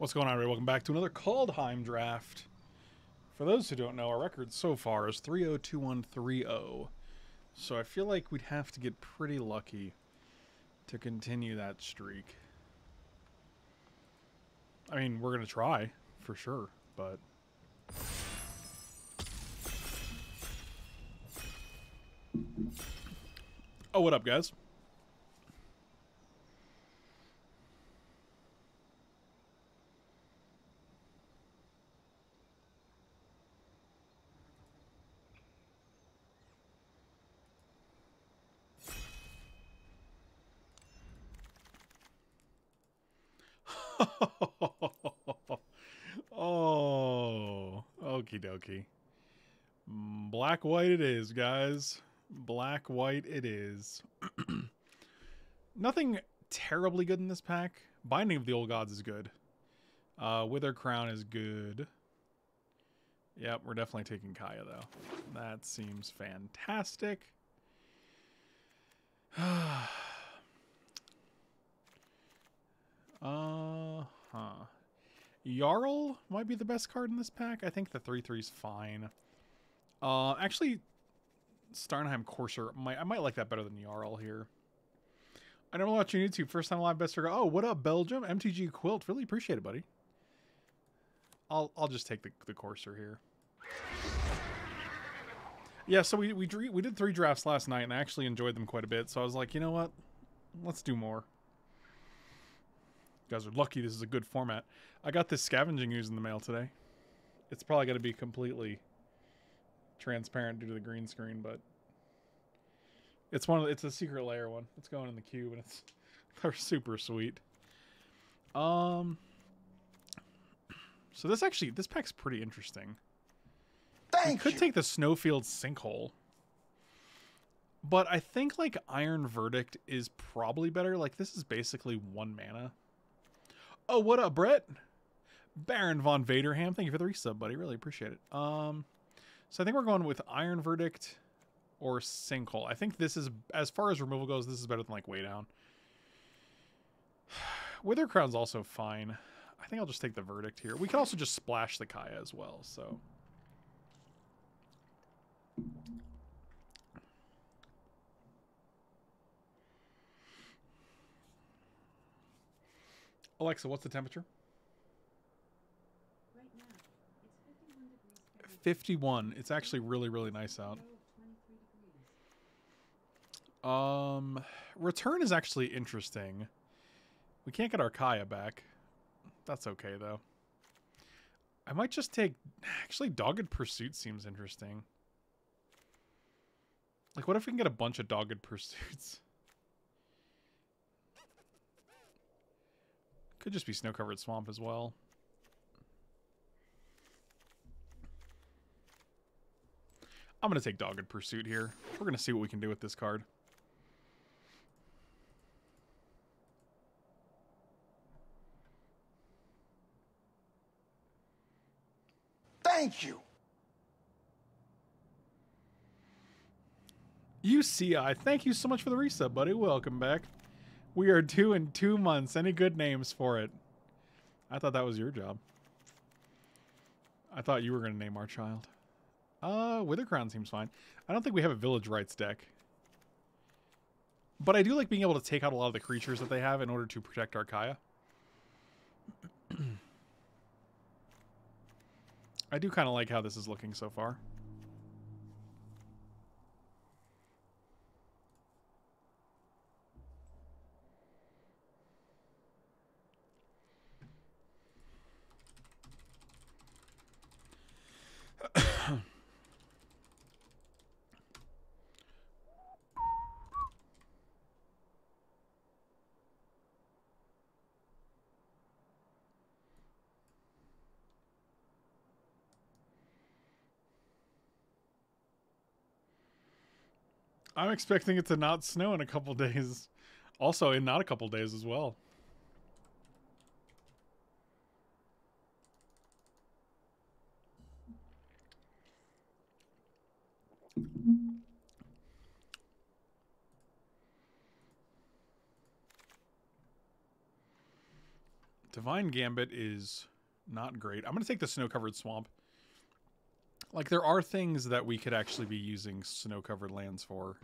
What's going on, everybody? Welcome back to another Kaldheim draft. For those who don't know, our record so far is 302130. So I feel like we'd have to get pretty lucky to continue that streak. I mean, we're going to try, for sure, but... Oh, what up, guys? oh, okie dokie. Black white it is, guys. Black white it is. Nothing terribly good in this pack. Binding of the Old Gods is good. Uh, Withercrown is good. Yep, we're definitely taking Kaya, though. That seems fantastic. Uh huh. Jarl might be the best card in this pack. I think the 3 3 is fine. Uh, actually, Starnheim Courser, might, I might like that better than Jarl here. I never watch your YouTube. First time live, best figure. Oh, what up, Belgium? MTG Quilt. Really appreciate it, buddy. I'll I'll just take the, the Courser here. Yeah, so we, we, we did three drafts last night, and I actually enjoyed them quite a bit. So I was like, you know what? Let's do more. You guys are lucky this is a good format. I got this scavenging ooze in the mail today. It's probably going to be completely transparent due to the green screen, but it's one. Of, it's a Secret Lair one. It's going in the cube, and it's they're super sweet. Um. So this actually this pack's pretty interesting. Thank could you. take the Snowfield Sinkhole. But I think like Iron Verdict is probably better. Like this is basically one mana. Oh, what up, Brett? Baron von Vaderham. Thank you for the resub, buddy. Really appreciate it. Um, so I think we're going with Iron Verdict or Sinkhole. I think this is, as far as removal goes, this is better than like Weigh Down. Withercrown's also fine. I think I'll just take the Verdict here. We can also just splash the Kaya as well, so... Alexa, what's the temperature? Right now, it's 51 degrees 51. It's actually really, really nice out. Low of 23 degrees. Um, return is actually interesting. We can't get our Kaya back. That's okay, though. I might just take... Actually, Dogged Pursuit seems interesting. Like, what if we can get a bunch of Dogged Pursuits? Could just be Snow-Covered Swamp as well. I'm going to take Dogged Pursuit here. We're going to see what we can do with this card. Thank you. UCI, thank you so much for the resub, buddy. Welcome back. We are due in two months. Any good names for it? I thought that was your job. I thought you were going to name our child. Uh, Withercrown seems fine. I don't think we have a Village Rites deck. But I do like being able to take out a lot of the creatures that they have in order to protect Kaya. I do kind of like how this is looking so far. I'm expecting it to not snow in a couple days. Also, in not a couple days as well. Divine Gambit is not great. I'm going to take the snow covered swamp. Like, there are things that we could actually be using snow covered lands for.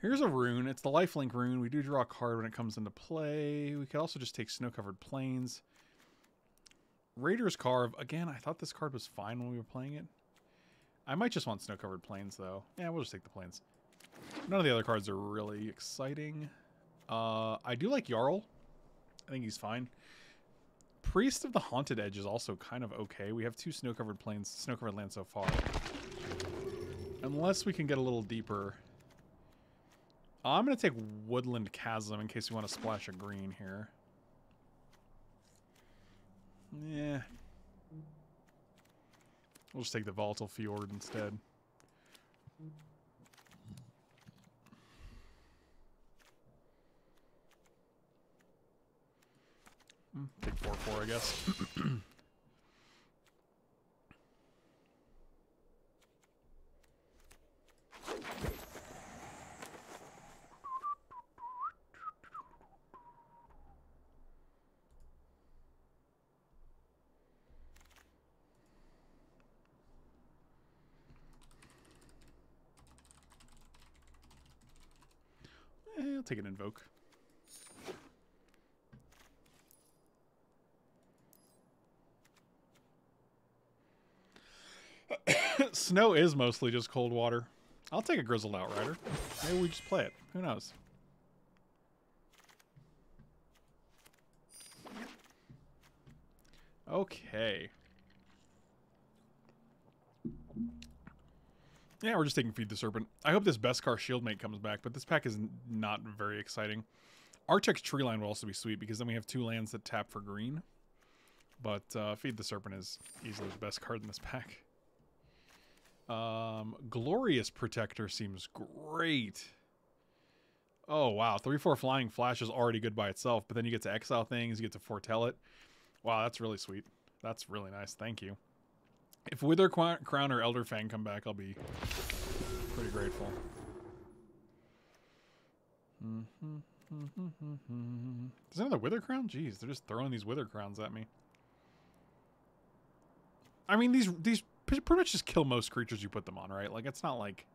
Here's a rune. It's the lifelink rune. We do draw a card when it comes into play. We could also just take snow-covered plains. Raiders' Karve. Again, I thought this card was fine when we were playing it. I might just want snow-covered plains, though. Yeah, we'll just take the plains. None of the other cards are really exciting. Uh, I do like Jarl. I think he's fine. Priest of the Haunted Edge is also kind of okay. We have two snow-covered plains, snow-covered lands so far. Unless we can get a little deeper. I'm going to take Woodland Chasm in case we want to splash a green here. Yeah. We'll just take the Volatile Fjord instead. Hmm, Take 4-4, I guess. Eh, I'll take an Invoke. Snow is mostly just cold water. I'll take a Grizzled Outrider. Maybe we just play it. Who knows? Okay. Yeah, we're just taking Feed the Serpent. I hope this Beskir Shieldmate comes back, but this pack is not very exciting. Arctic's Treeline will also be sweet because then we have two lands that tap for green. But uh, Feed the Serpent is easily the best card in this pack. Um, Glorious Protector seems great. Oh, wow. 3-4 Flying Flash is already good by itself, but then you get to exile things, you get to foretell it. Wow, that's really sweet. That's really nice. Thank you. If Withercrown or Elderfang come back, I'll be pretty grateful. Mm-hmm, mm-hmm, mm-hmm, Is another Withercrown? Jeez, they're just throwing these Withercrowns at me. I mean, these these pretty much just kill most creatures you put them on, right? Like, it's not like...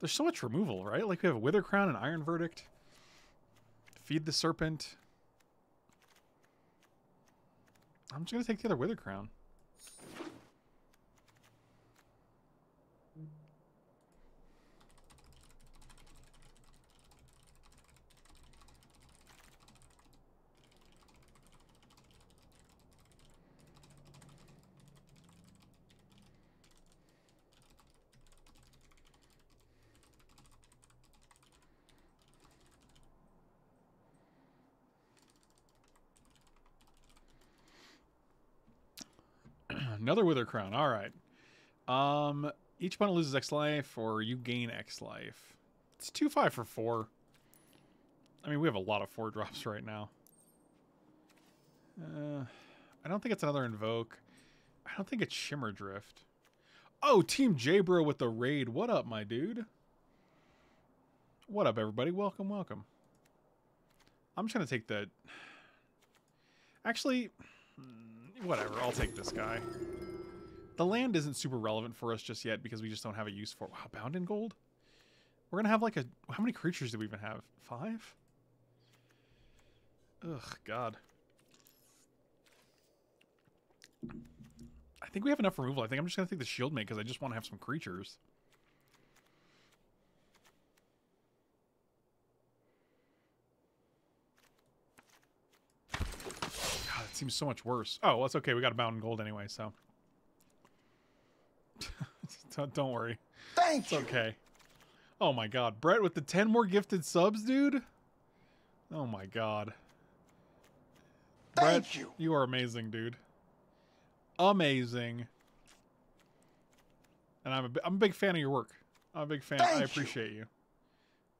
There's so much removal, right? Like, we have a Withercrown and Iron Verdict. Feed the Serpent. I'm just gonna take the other Withercrown. Another Withercrown. All right. Um, each opponent loses X life, or you gain X life. It's two five for four. I mean, we have a lot of four drops right now. Uh, I don't think it's another Invoke. I don't think it's Shimmerdrift. Oh, Team J-Bro with the raid. What up, my dude? What up, everybody? Welcome, welcome. I'm just to take the... Actually, mm, whatever. I'll take this guy. The land isn't super relevant for us just yet because we just don't have a use for... it. Wow, bound in gold? We're going to have like a... How many creatures do we even have? Five? Ugh, God. I think we have enough removal. I think I'm just going to take the shield mate because I just want to have some creatures. Seems so much worse. Oh, well, it's okay. We got a bound in gold anyway, so. don't, don't worry. Thank It's you. okay. Oh my god. Brett with the 10 more gifted subs, dude? Oh my god. Thank Brett, you. You are amazing, dude. Amazing. And I'm a, bi- I'm a big fan of your work. I'm a big fan. Thank I you. appreciate you.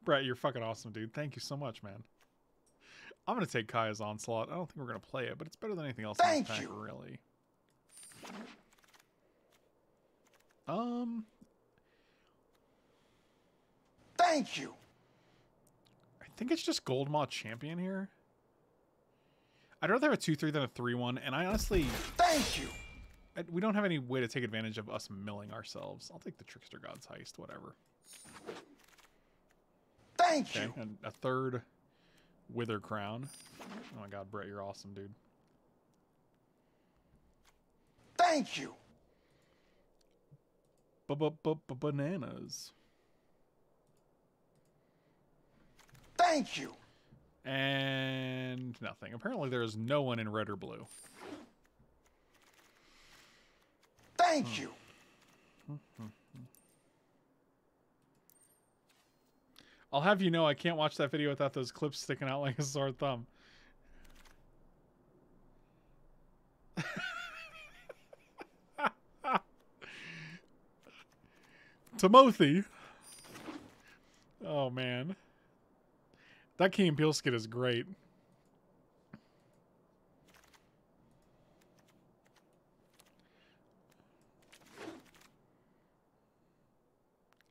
Brett, you're fucking awesome, dude. Thank you so much, man. I'm gonna take Kaya's onslaught. I don't think we're gonna play it, but it's better than anything else Thank pack, you. really. Um, Thank you. I think it's just Goldmaw champion here. I'd rather have a two three than a three one, and I honestly Thank you. I, we don't have any way to take advantage of us milling ourselves. I'll take the Trickster God's Heist, whatever. Thank Okay, you. and a third Withercrown. Oh my God, Brett, you're awesome, dude. Thank you. Bananas. Thank you. And nothing. Apparently, there is no one in red or blue. Thank you. Hmm, hmm, hmm. I'll have you know I can't watch that video without those clips sticking out like a sore thumb. Timothy. Oh man. That Key and Peele skit is great.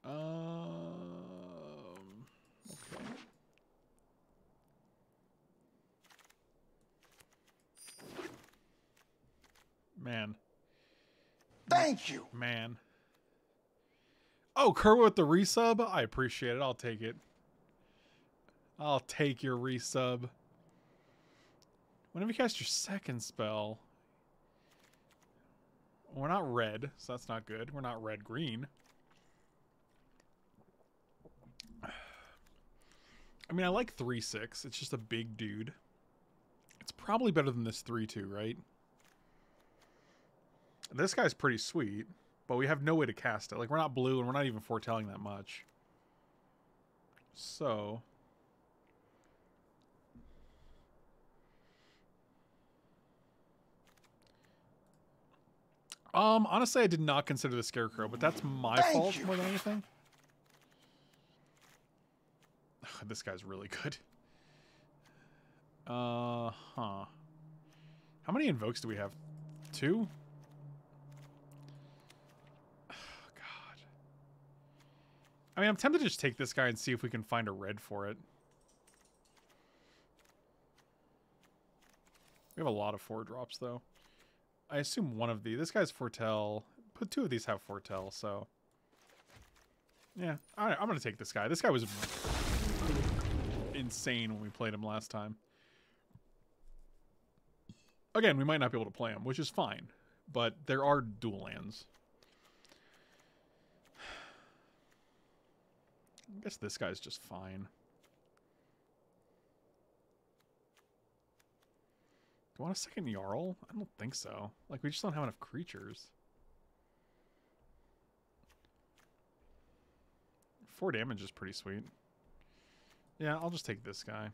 Um, okay. Man, Thank you. man. Oh, Kerr with the resub? I appreciate it. I'll take it. I'll take your resub. Whenever you cast your second spell, we're not red, so that's not good. We're not red green. I mean, I like 3 6. It's just a big dude. It's probably better than this 3 2, right? This guy's pretty sweet, but we have no way to cast it. Like, we're not blue and we're not even foretelling that much. So. Um, honestly, I did not consider the scarecrow, but that's my Thank fault you. more than anything. Ugh, this guy's really good. Uh huh. How many invokes do we have? Two? Ugh, God. I mean, I'm tempted to just take this guy and see if we can find a red for it. We have a lot of four drops, though. I assume one of the this guy's foretell. Put two of these have foretell, so yeah. All right, I'm gonna take this guy. This guy was insane when we played him last time. Again, we might not be able to play him, which is fine, but there are dual lands. I guess this guy's just fine. Do I want a second Jarl? I don't think so. Like, we just don't have enough creatures. Four damage is pretty sweet. Yeah, I'll just take this guy.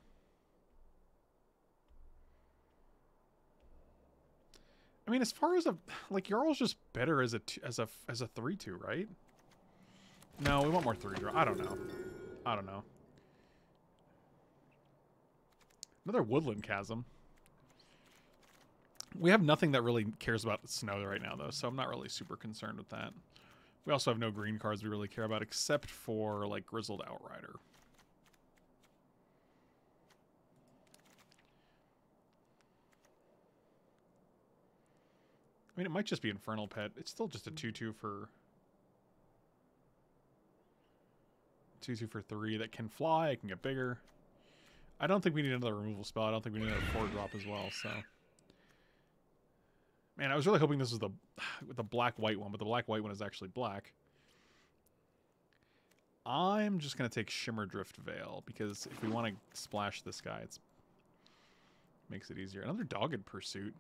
I mean, as far as a like Jarl's just better as a as a as a three two, right? No, we want more three draw. I don't know. I don't know. Another woodland chasm. We have nothing that really cares about the snow right now, though, so I'm not really super concerned with that. We also have no green cards we really care about, except for like Grizzled Outrider. I mean, it might just be Infernal Pet. It's still just a 2 2 for. 2 2 for 3 that can fly, it can get bigger. I don't think we need another removal spell. I don't think we need another 4 drop as well, so. Man, I was really hoping this was the the black white one, but the black white one is actually black. I'm just gonna take Shimmerdrift Vale because if we want to splash this guy, it's makes it easier. Another Dogged Pursuit.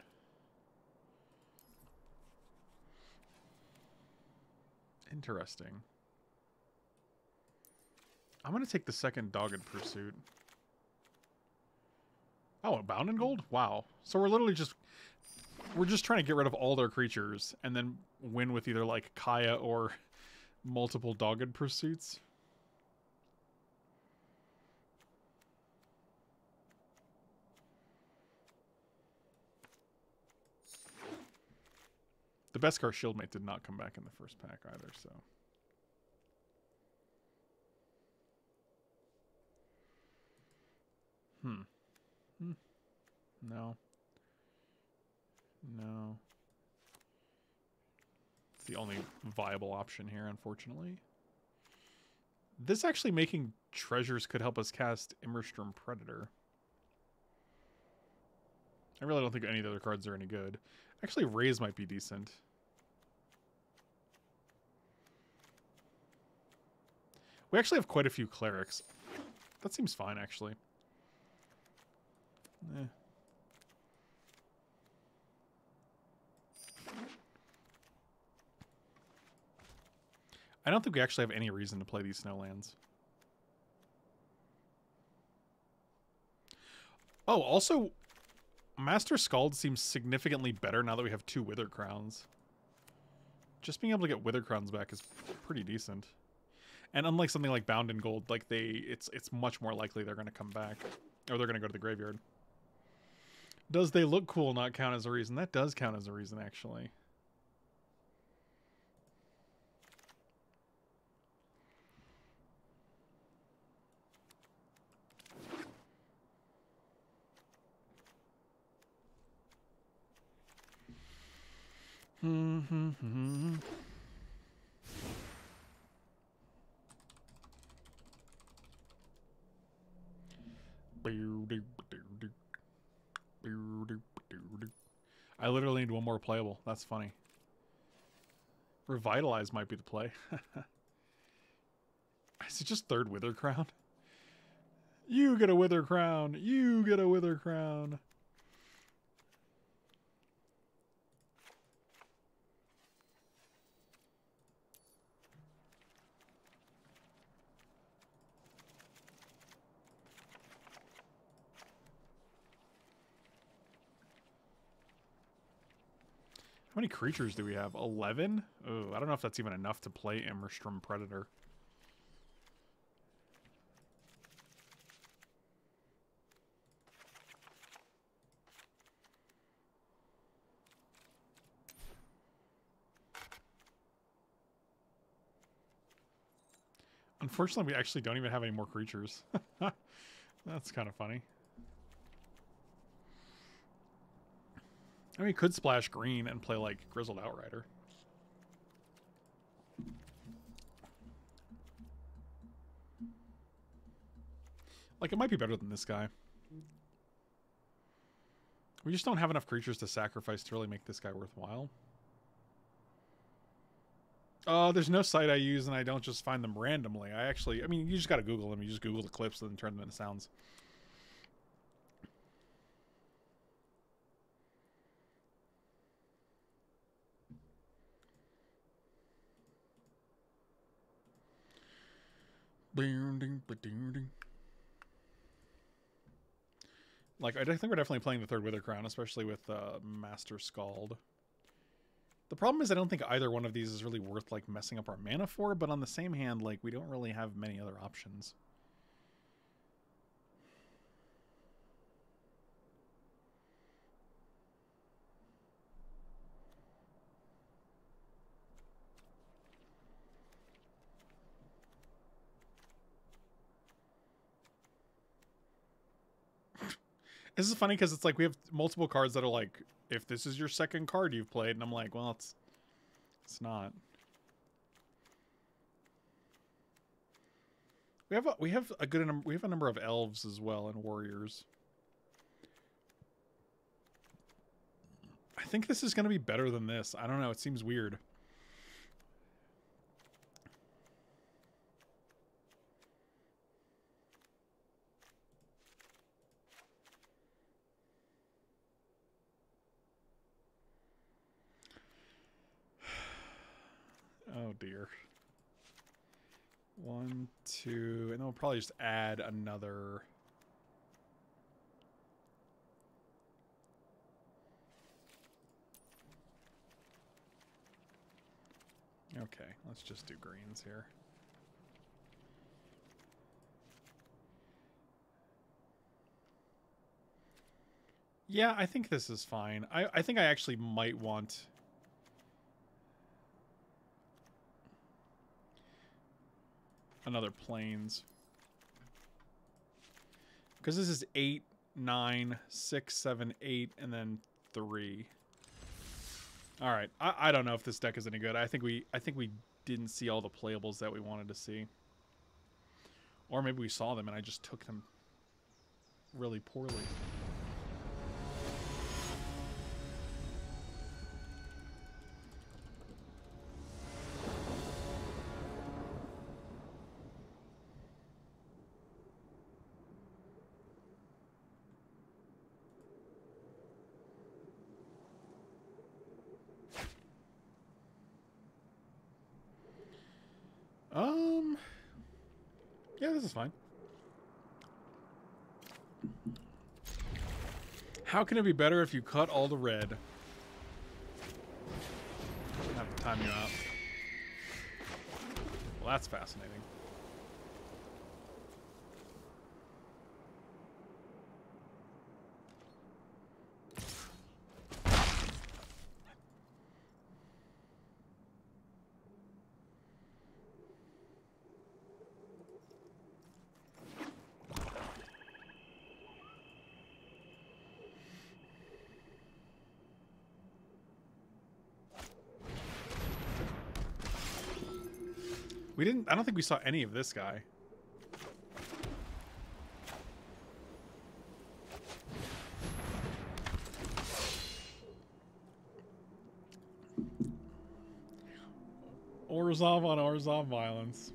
Interesting. I'm going to take the second Dogged Pursuit. Oh, a Bound in Gold? Wow. So we're literally just... We're just trying to get rid of all their creatures and then win with either, like, Kaya or multiple Dogged Pursuits. The Beskir Shieldmate did not come back in the first pack either, so... Hmm. Hmm. No. No. It's the only viable option here, unfortunately. This actually making treasures could help us cast Immerstrom Predator. I really don't think any of the other cards are any good. Actually, Raise might be decent. We actually have quite a few clerics. That seems fine, actually. Eh. I don't think we actually have any reason to play these snowlands. Oh, also, Master Skald seems significantly better now that we have two Withercrowns. Just being able to get Withercrowns back is pretty decent. And unlike something like Bound in Gold, like they, it's it's much more likely they're going to come back, or they're going to go to the graveyard. Does they look cool not count as a reason? That does count as a reason, actually. Hmm, hmm, hmm. I literally need one more playable. That's funny. Revitalize might be the play. Is it just third Withercrown? You get a Withercrown. You get a Withercrown. How many creatures do we have? 11? Oh, I don't know if that's even enough to play Immerstrom Predator. Unfortunately, we actually don't even have any more creatures. That's kind of funny. I mean, could splash green and play like Grizzled Outrider. Like, it might be better than this guy. We just don't have enough creatures to sacrifice to really make this guy worthwhile. Uh, there's no site I use, and I don't just find them randomly. I actually, I mean, you just gotta Google them. You just Google the clips and then turn them into sounds. Like, I think we're definitely playing the third Withercrown, especially with uh, Master Skald. The problem is I don't think either one of these is really worth, like, messing up our mana for, but on the same hand, like, we don't really have many other options. This is funny because it's like we have multiple cards that are like, if this is your second card you've played, and I'm like, well, it's it's not. We have a, we have a good number. We have a number of elves as well and warriors. I think this is going to be better than this. I don't know. It seems weird. Oh dear. One, two, and then we'll probably just add another. Okay, let's just do greens here. Yeah, I think this is fine. I, I think I actually might want another planes. Because this is eight, nine, six, seven, eight, and then three. All right, I, I don't know if this deck is any good. I think we I think we didn't see all the playables that we wanted to see, or maybe we saw them and I just took them really poorly. How can it be better if you cut all the red? Have to time you out. Well, that's fascinating. We didn't. I don't think we saw any of this guy. Orzhov on Orzhov violence.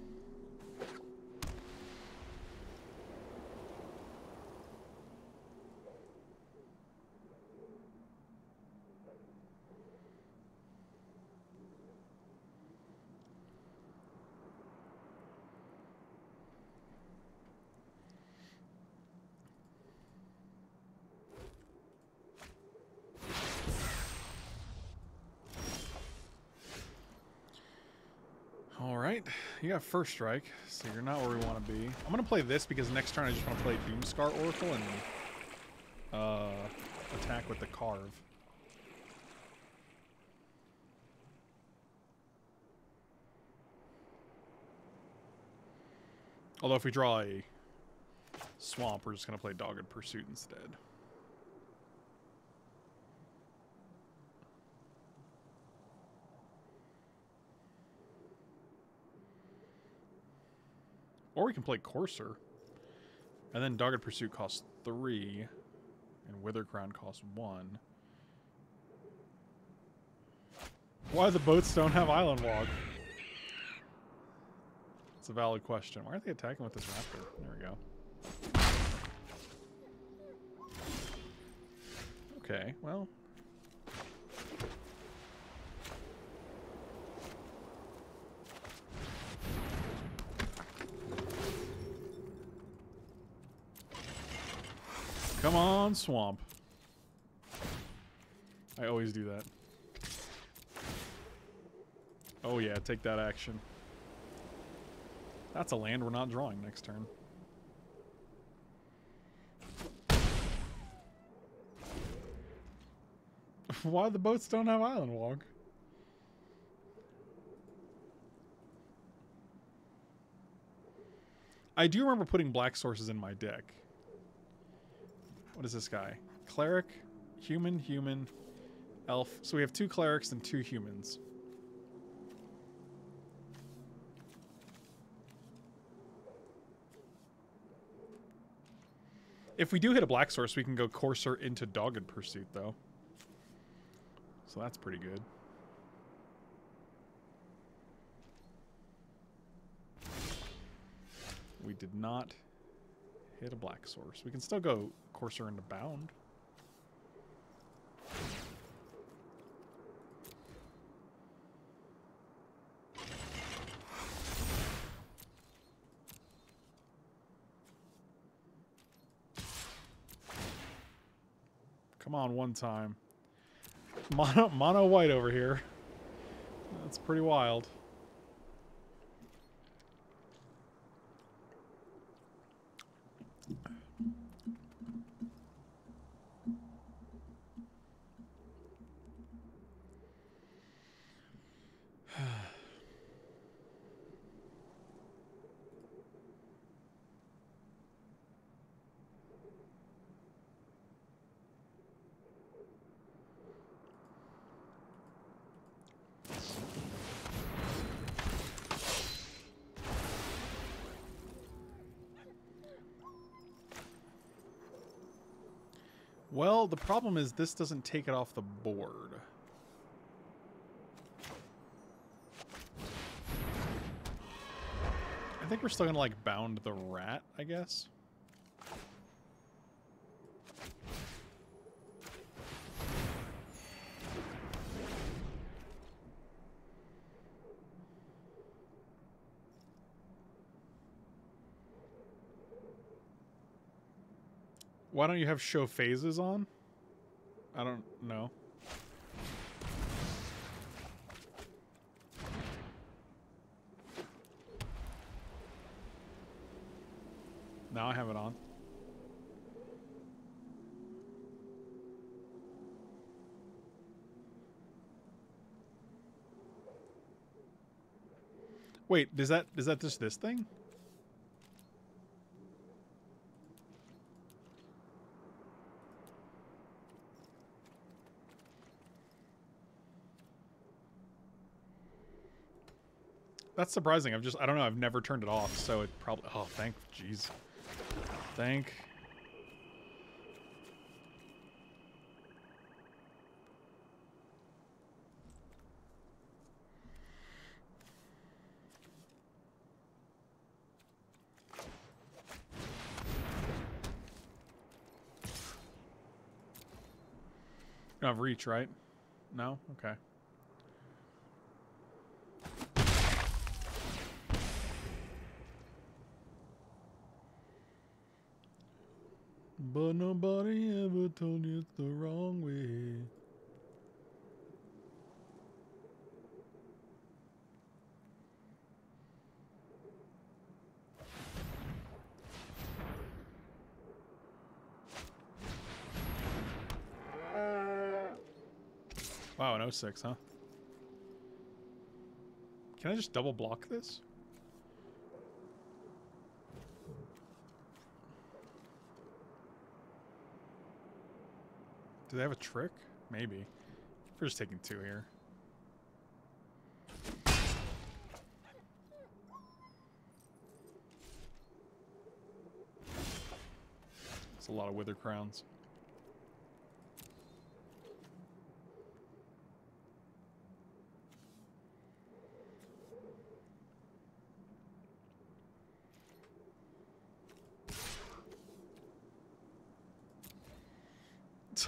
All right, you got first strike, so you're not where we want to be. I'm gonna play this because next turn I just want to play Doomskar Oracle and uh, attack with the karve. Although if we draw a swamp, we're just gonna play Dogged Pursuit instead. Or we can play Courser. And then Dogged Pursuit costs three. And Withercrown costs one. Why the boats don't have Island Walk? It's a valid question. Why aren't they attacking with this raptor? There we go. Okay, well. Come on, swamp. I always do that. Oh yeah, take that action. That's a land we're not drawing next turn. Why the boats don't have island walk? I do remember putting black sources in my deck. What is this guy? Cleric, human, human, elf. So we have two clerics and two humans. If we do hit a black source, we can go courser into dogged pursuit, though. So that's pretty good. We did not hit a black source. We can still go courser into bound. Come on, one time. Mono, mono white over here. That's pretty wild. Well, the problem is this doesn't take it off the board. I think we're still gonna like bound the rat, I guess. Why don't you have show phases on? I don't know. Now I have it on. Wait, is that is that just this thing? That's surprising. I've just I don't know. I've never turned it off, so it probably. Oh, thank jeez. Thank. You don't have reach, right? No? Okay. But nobody ever told you it's the wrong way. Wow, an 06, huh? Can I just double block this? Do they have a trick? Maybe. We're just taking two here. It's a lot of wither crowns.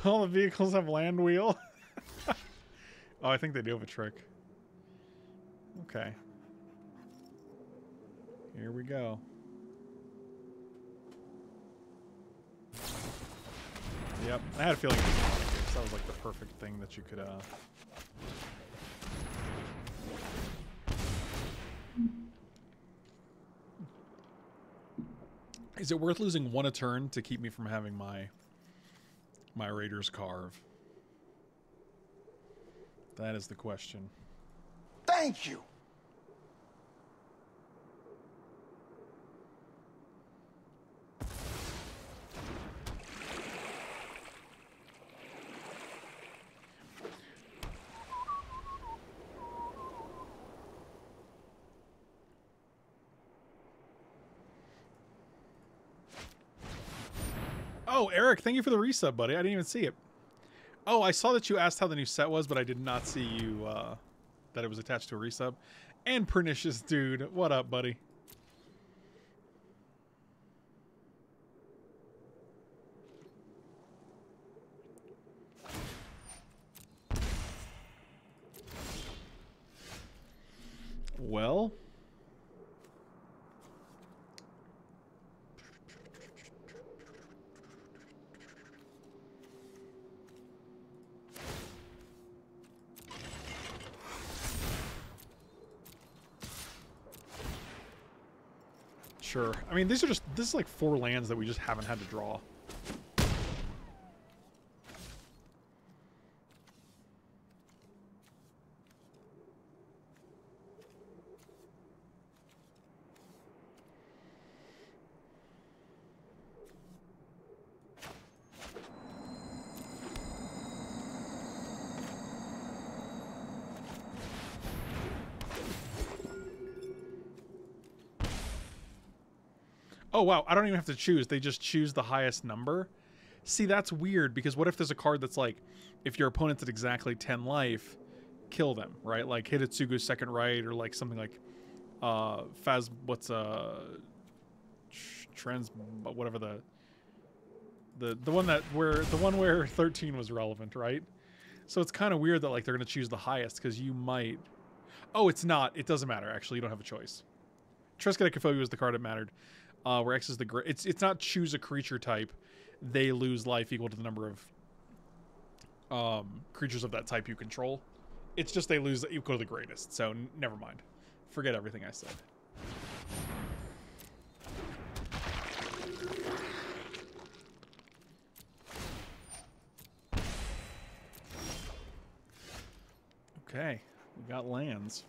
All the vehicles have land wheel. oh, I think they do have a trick. Okay. Here we go. Yep, I had a feeling it was That was like the perfect thing that you could, uh... Is it worth losing one a turn to keep me from having my my Raiders Karve? That is the question. Thank you. Eric, thank you for the resub, buddy. I didn't even see it. Oh, I saw that you asked how the new set was, but I did not see you uh, that it was attached to a resub. And pernicious dude, what up, buddy? Well, Sure. I mean, these are just this is like four lands that we just haven't had to draw. Oh wow, I don't even have to choose. They just choose the highest number. See, that's weird because what if there's a card that's like, if your opponent's at exactly 10 life, kill them, right? Like Hitotsugu's second right or like something like uh Faz what's uh trans whatever the the the one that where the one where 13 was relevant, right? So it's kind of weird that like they're going to choose the highest cuz you might Oh, it's not. It doesn't matter actually. You don't have a choice. Triskaidekaphobia was the card that mattered. Uh, where X is the great. It's it's not choose a creature type. They lose life equal to the number of um, creatures of that type you control. It's just they lose equal to the greatest. So never mind. Forget everything I said. Okay, we got lands.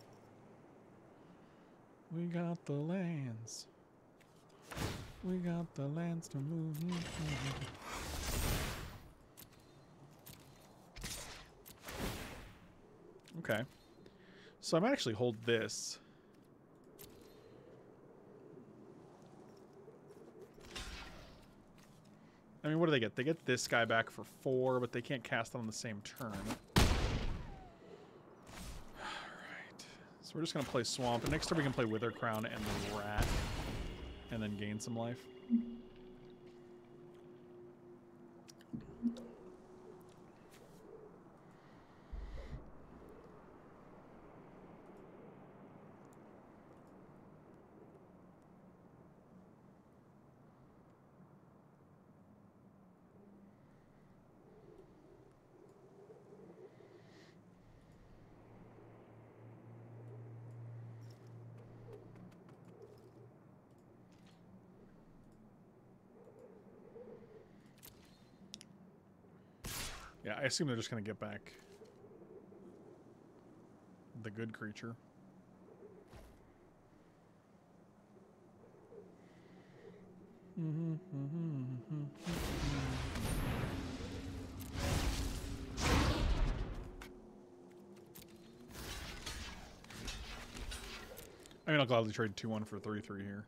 We got the lands. We got the lands to move. Okay. So I might actually hold this. I mean, what do they get? They get this guy back for four, but they can't cast it on the same turn. Alright. So we're just going to play Swamp. And next turn we can play Withercrown and the Rat. And then gain some life. Yeah, I assume they're just going to get back the good creature. I mean, I'll gladly trade 2 1 for 3 3 here.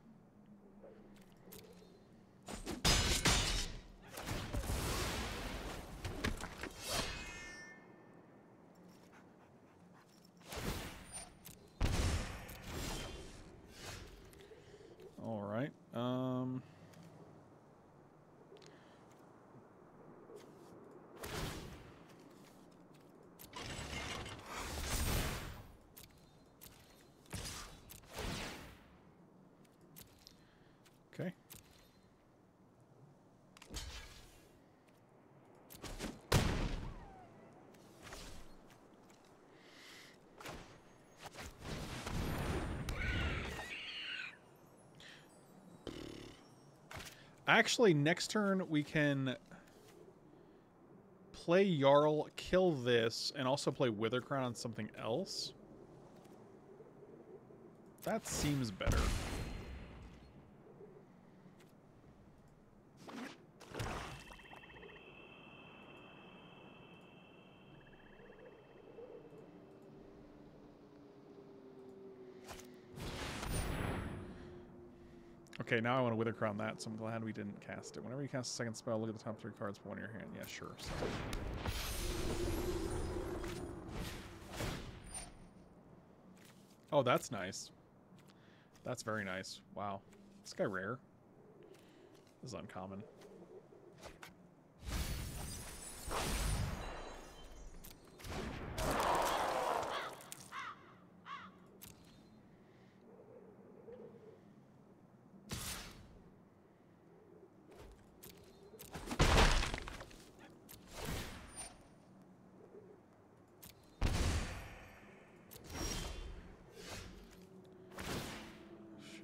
All right. Um. Okay. Actually, next turn we can play Jarl, kill this, and also play Withercrown on something else. That seems better. Okay, now I want to Withercrown that, so I'm glad we didn't cast it. Whenever you cast a second spell, look at the top three cards, put one in your hand. Yeah, sure. So. Oh, that's nice. That's very nice. Wow. This guy rare. This is uncommon.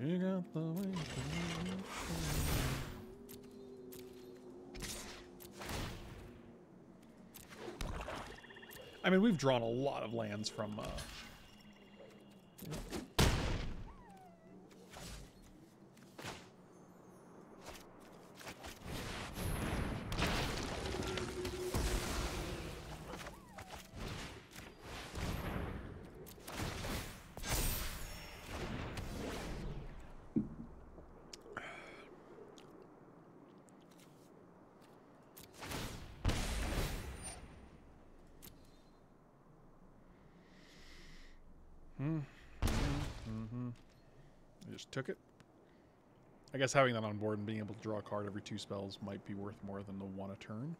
She got the way to I mean, we've drawn a lot of lands from. Uh... guess having that on board and being able to draw a card every two spells might be worth more than the one a turn.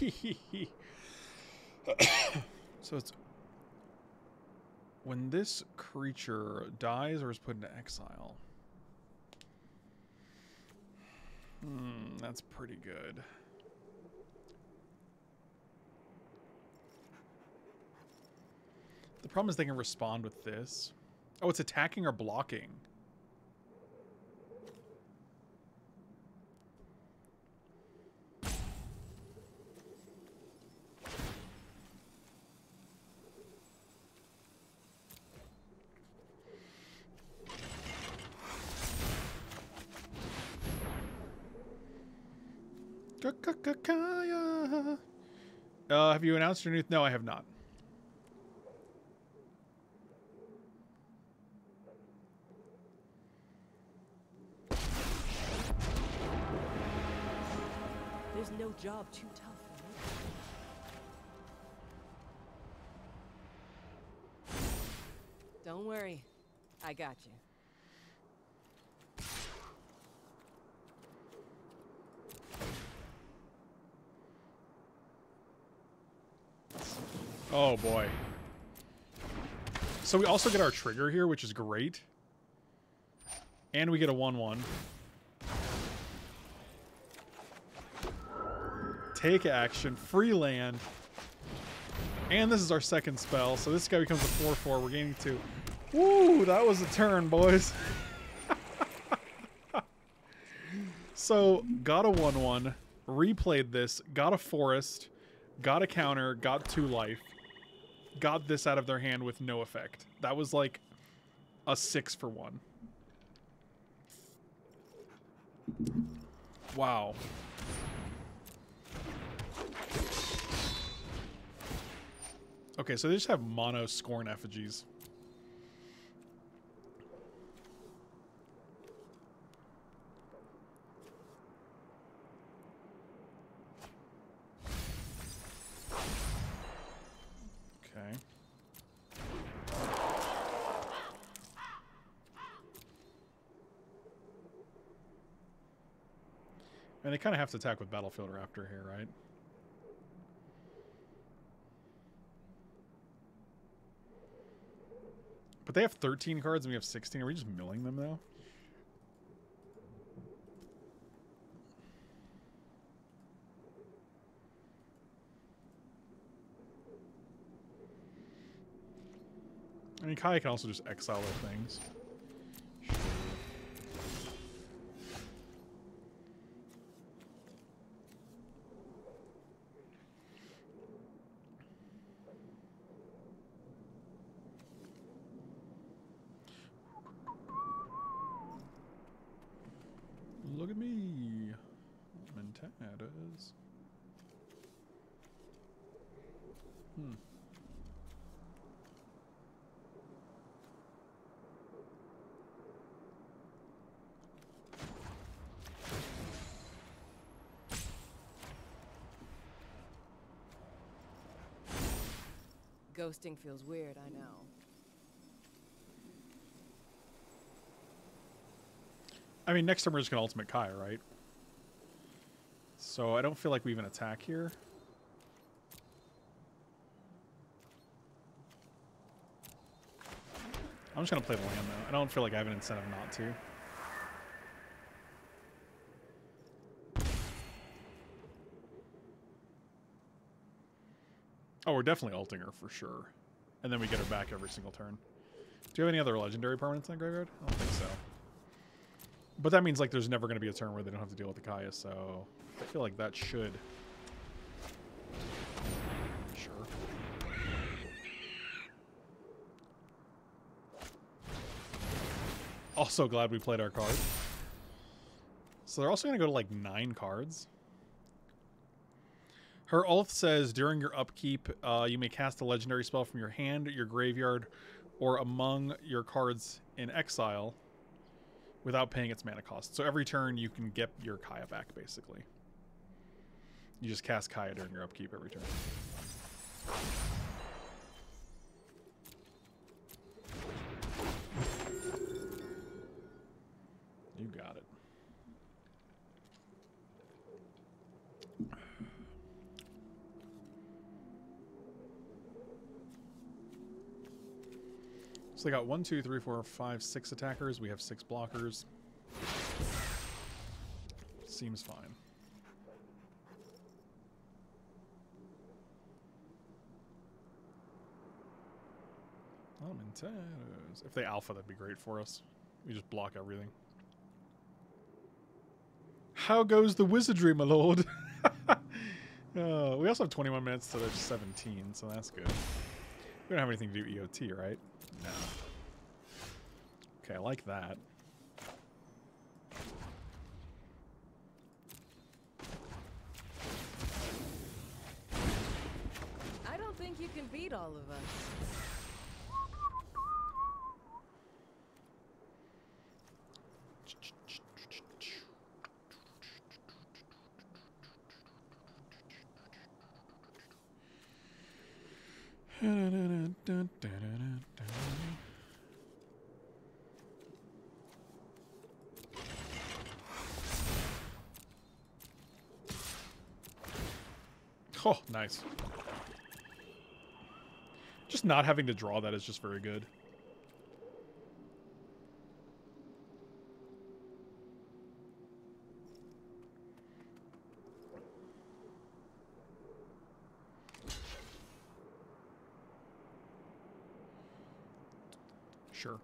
so it's when this creature dies or is put into exile. Hmm, that's pretty good. The problem is they can respond with this. Oh, it's attacking or blocking. Ka-ka-ka-kaya. Uh, have you announced your new? No, I have not. There's no job too tough for me. Don't worry. I got you. Oh boy. So we also get our trigger here, which is great. And we get a 1-1. Take action, free land. And this is our second spell, so this guy becomes a 4-4. We're gaining 2. Woo, that was a turn, boys. so, got a 1-1, replayed this, got a forest, got a counter, got 2 life got this out of their hand with no effect. That was like a six for one. Wow. Okay, so they just have mono scorn effigies. Okay. And they kind of have to attack with Battlefield Raptor here, right? But they have 13 cards and we have 16. Are we just milling them now? I mean, Kai can also just exile their things. Sure. Look at me. Mentadas. Hmm. Ghosting feels weird, I know. I mean, next turn we're just gonna ultimate Kai, right? So I don't feel like we even attack here. I'm just gonna play the land though. I don't feel like I have an incentive not to. Oh, we're definitely alting her for sure. And then we get her back every single turn. Do you have any other legendary permanents in the graveyard? I don't think so. But that means like there's never going to be a turn where they don't have to deal with the Kaya, so I feel like that should... Sure. Also glad we played our card. So they're also going to go to like nine cards. Her oath says during your upkeep, uh, you may cast a legendary spell from your hand, your graveyard, or among your cards in exile without paying its mana cost. So every turn you can get your Kaya back, basically. You just cast Kaya during your upkeep every turn. You got it. So they got one, two, three, four, five, six attackers. We have six blockers. Seems fine. If they alpha, that'd be great for us. We just block everything. How goes the wizardry, my lord? uh, we also have 21 minutes to their 17, so that's good. We don't have anything to do EOT, right? No. Okay, I like that. I don't think you can beat all of us. Oh, nice. Just not having to draw that is just very good. Sure.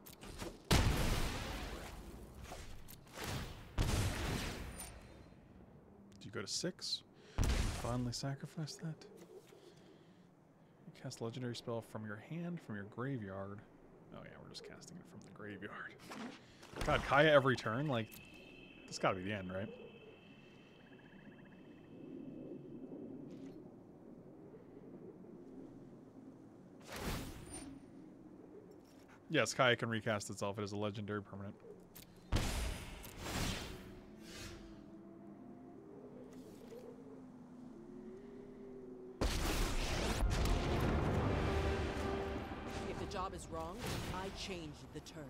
Do you go to six? Finally sacrifice that? You cast a legendary spell from your hand, from your graveyard. Oh yeah, we're just casting it from the graveyard. God, Kaya every turn? Like, this gotta be the end, right? Yes, Kaya can recast itself. It is a legendary permanent. I change the terms.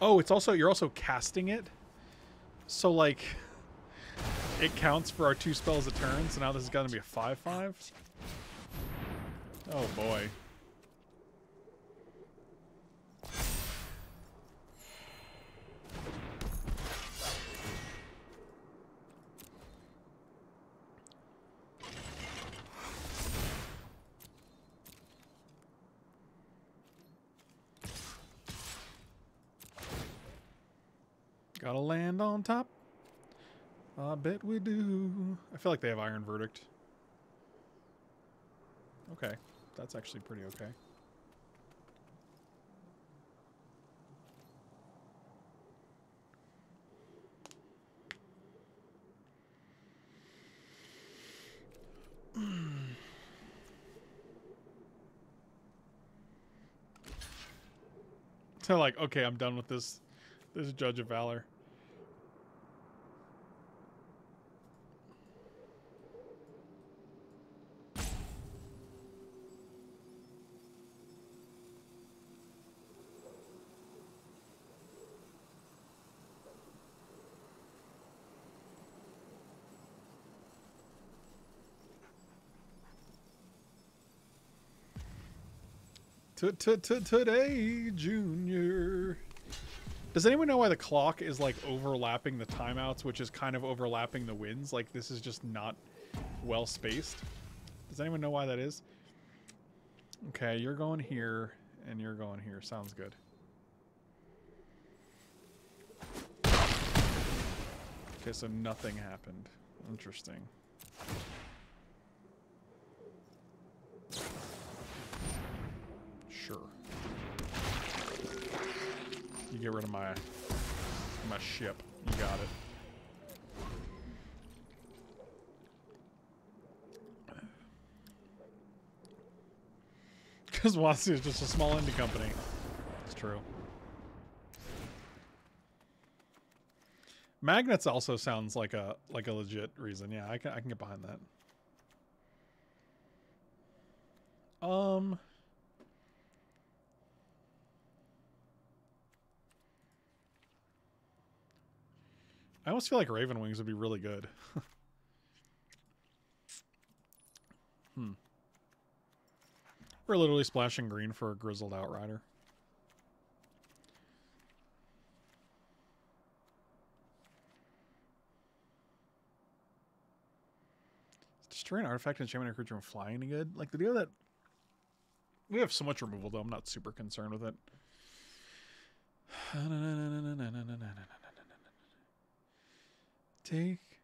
Oh, it's also you're also casting it. So like it counts for our two spells a turn, so now this is gonna be a five five. Oh boy. Gotta land on top. I bet we do. I feel like they have Iron Verdict. Okay. That's actually pretty okay. so like, okay, I'm done with this this Judge of Valor. Today, Junior. Does anyone know why the clock is like overlapping the timeouts, which is kind of overlapping the wins? Like this is just not well spaced. Does anyone know why that is? Okay, you're going here and you're going here. Sounds good. Okay, so nothing happened. Interesting. Sure. You get rid of my my ship. You got it. Because Wasi is just a small indie company. It's true. Magnets also sounds like a like a legit reason. Yeah, I can I can get behind that. Um I almost feel like Raven Wings would be really good. hmm. We're literally splashing green for a grizzled outrider. Destroy an artifact and enchantment creature from flying any good? Like the deal that we have so much removal though, I'm not super concerned with it. Take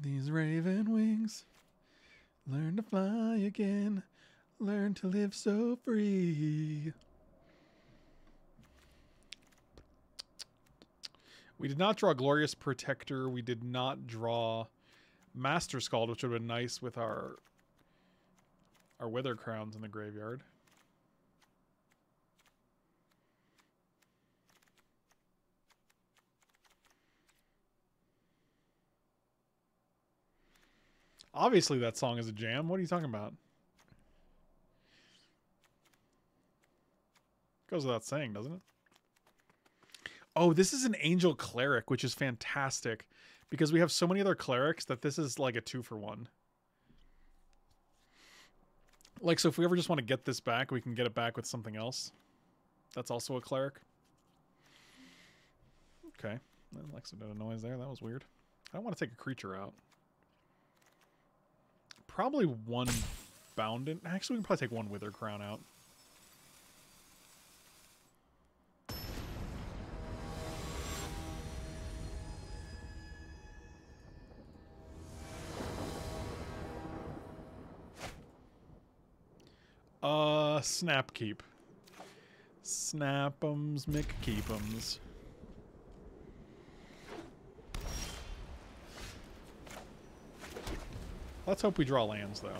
these raven wings, learn to fly again, learn to live so free. We did not draw Glorious Protector. We did not draw Master Skald, which would have been nice with our our Withercrowns in the graveyard. Obviously, that song is a jam. What are you talking about? Goes without saying, doesn't it? Oh, this is an Angel Cleric, which is fantastic because we have so many other clerics that this is like a two for one. Like, so if we ever just want to get this back, we can get it back with something else. That's also a cleric. Okay. Alexa a bit of noise there. That was weird. I don't want to take a creature out. Probably one Bounden. Actually, we can probably take one Withercrown out. Uh, snap keep. Snap'ems, McKeep'ems. Let's hope we draw lands, though.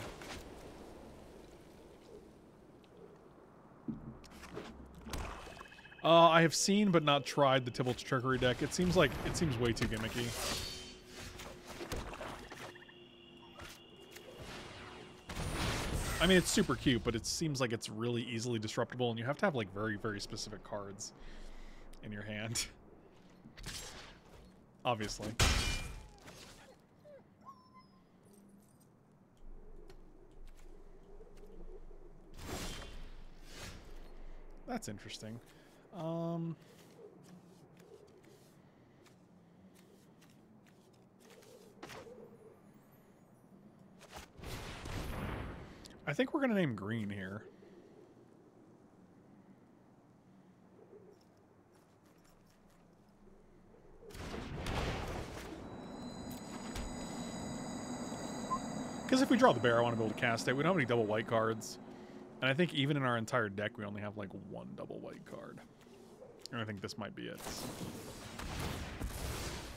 Uh, I have seen but not tried the Tybalt's Trickery deck. It seems like it seems way too gimmicky. I mean, it's super cute, but it seems like it's really easily disruptible, and you have to have like very, very specific cards in your hand. Obviously. That's interesting. Um... I think we're going to name green here. Because if we draw the bear, I want to be able to cast it. We don't have any double white cards. And I think even in our entire deck, we only have like one double white card. And I think this might be it.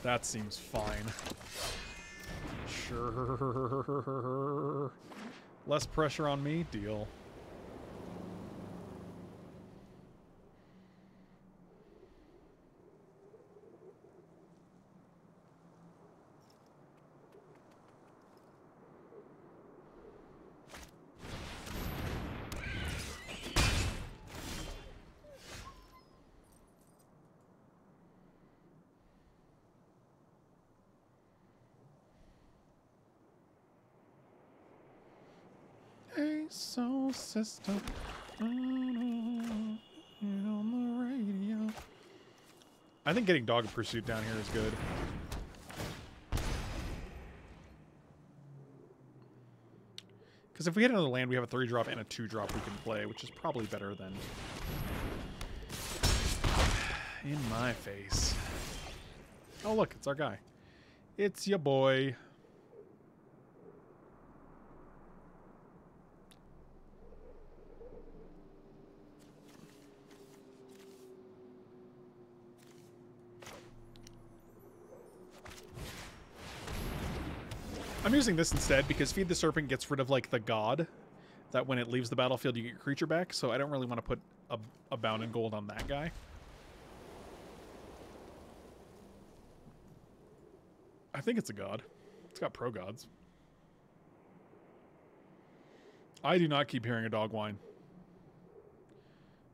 That seems fine. Sure. Less pressure on me? Deal. Hey, soul I think getting Dogged Pursuit down here is good. Because if we get another land, we have a 3 drop and a 2 drop we can play, which is probably better than. In my face. Oh, look, it's our guy. It's your boy. Using this instead because Feed the Serpent gets rid of like the god that when it leaves the battlefield you get your creature back, so I don't really want to put a, a bound in gold on that guy. I think it's a god. It's got pro gods. I do not keep hearing a dog whine.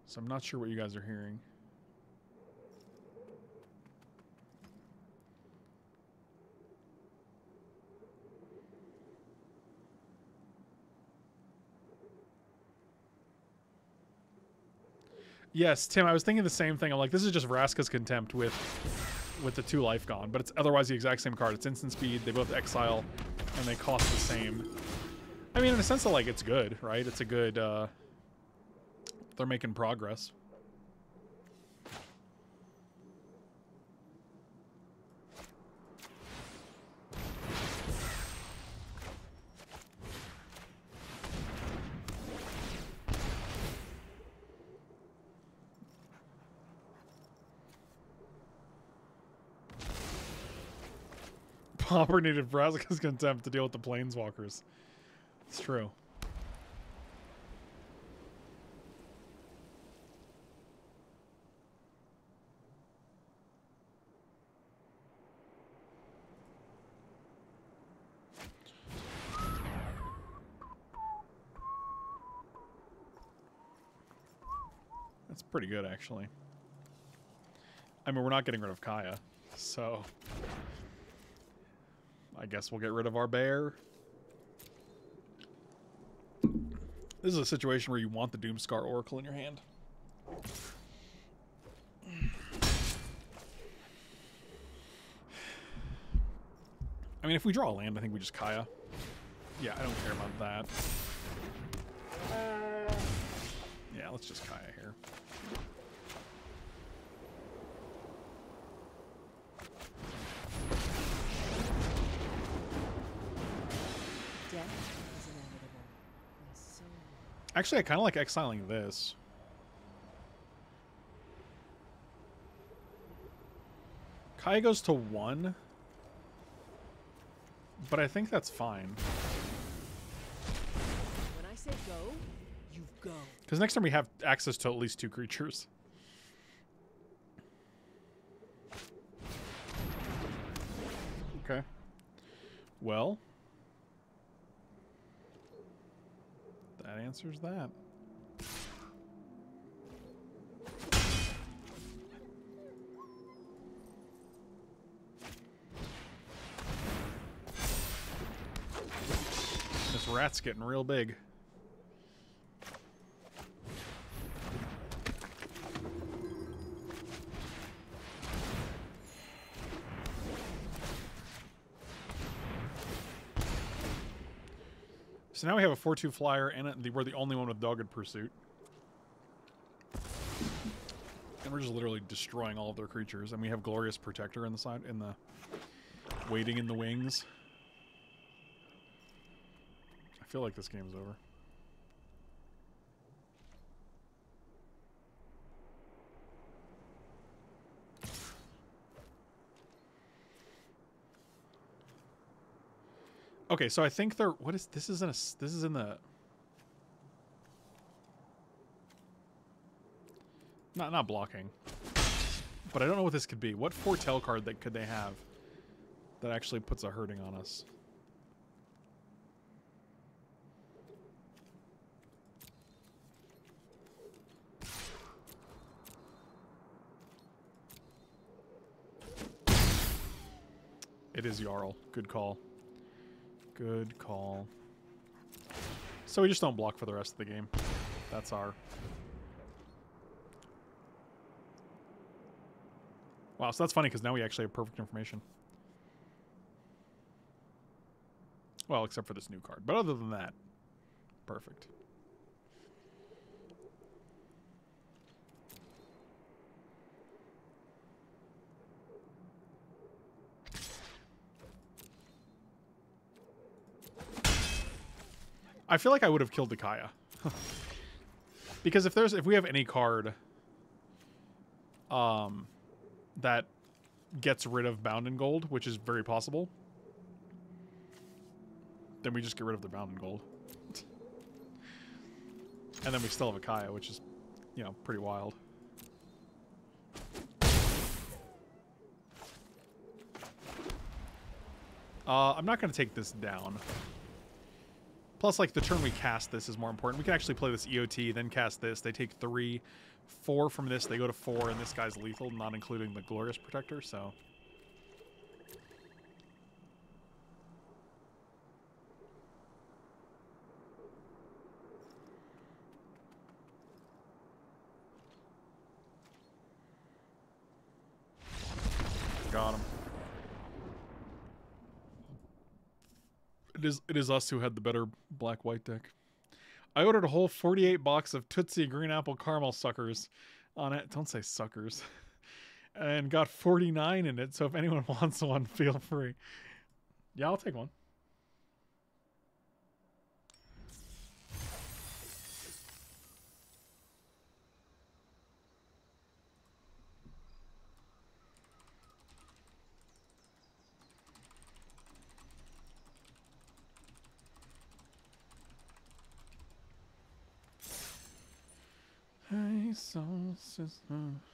So I'm not sure what you guys are hearing. Yes, Tim, I was thinking the same thing. I'm like, this is just Vraska's Contempt with with the two life gone, but it's otherwise the exact same card. It's instant speed, they both exile, and they cost the same. I mean, in a sense of like, it's good, right? It's a good, uh, they're making progress. Popper needed Vraska's contempt to deal with the planeswalkers. It's true. That's pretty good, actually. I mean, we're not getting rid of Kaya, so I guess we'll get rid of our bear. This is a situation where you want the Doomskar Oracle in your hand. I mean, if we draw a land, I think we just Kaya. Yeah, I don't care about that. Yeah, let's just Kaya here. Actually, I kind of like exiling this. Kai goes to one. But I think that's fine. When I say go, you go. Because next time we have access to at least two creatures. Okay. Well. That answers that. This rat's getting real big. So now we have a 4-2 flyer, and we're the only one with Dogged Pursuit. And we're just literally destroying all of their creatures. And we have Glorious Protector in the side, in the waiting in the wings. I feel like this game's over. Okay, so I think they're what is this is in a this is in the not not blocking. But I don't know what this could be. What foretell card that could they have that actually puts a hurting on us? It is Jarl. Good call. Good call. So we just don't block for the rest of the game. That's our... Wow, so that's funny because now we actually have perfect information. Well, except for this new card. But other than that, perfect. I feel like I would have killed the Kaya. because if there's if we have any card um that gets rid of bound in gold, which is very possible. then we just get rid of the bound in gold. and then we still have a Kaya, which is, you know, pretty wild. Uh, I'm not going to take this down. Plus, like, the turn we cast this is more important. We can actually play this EOT, then cast this. They take three, four from this, they go to four, and this guy's lethal, not including the Glorious Protector, so... Got him. It is it is us who had the better black white deck. I ordered a whole 48 box of Tootsie Green Apple Caramel Suckers on it. Don't say suckers. And got 49 in it, so if anyone wants one, feel free. Yeah, I'll take one. Hey, soul sister. I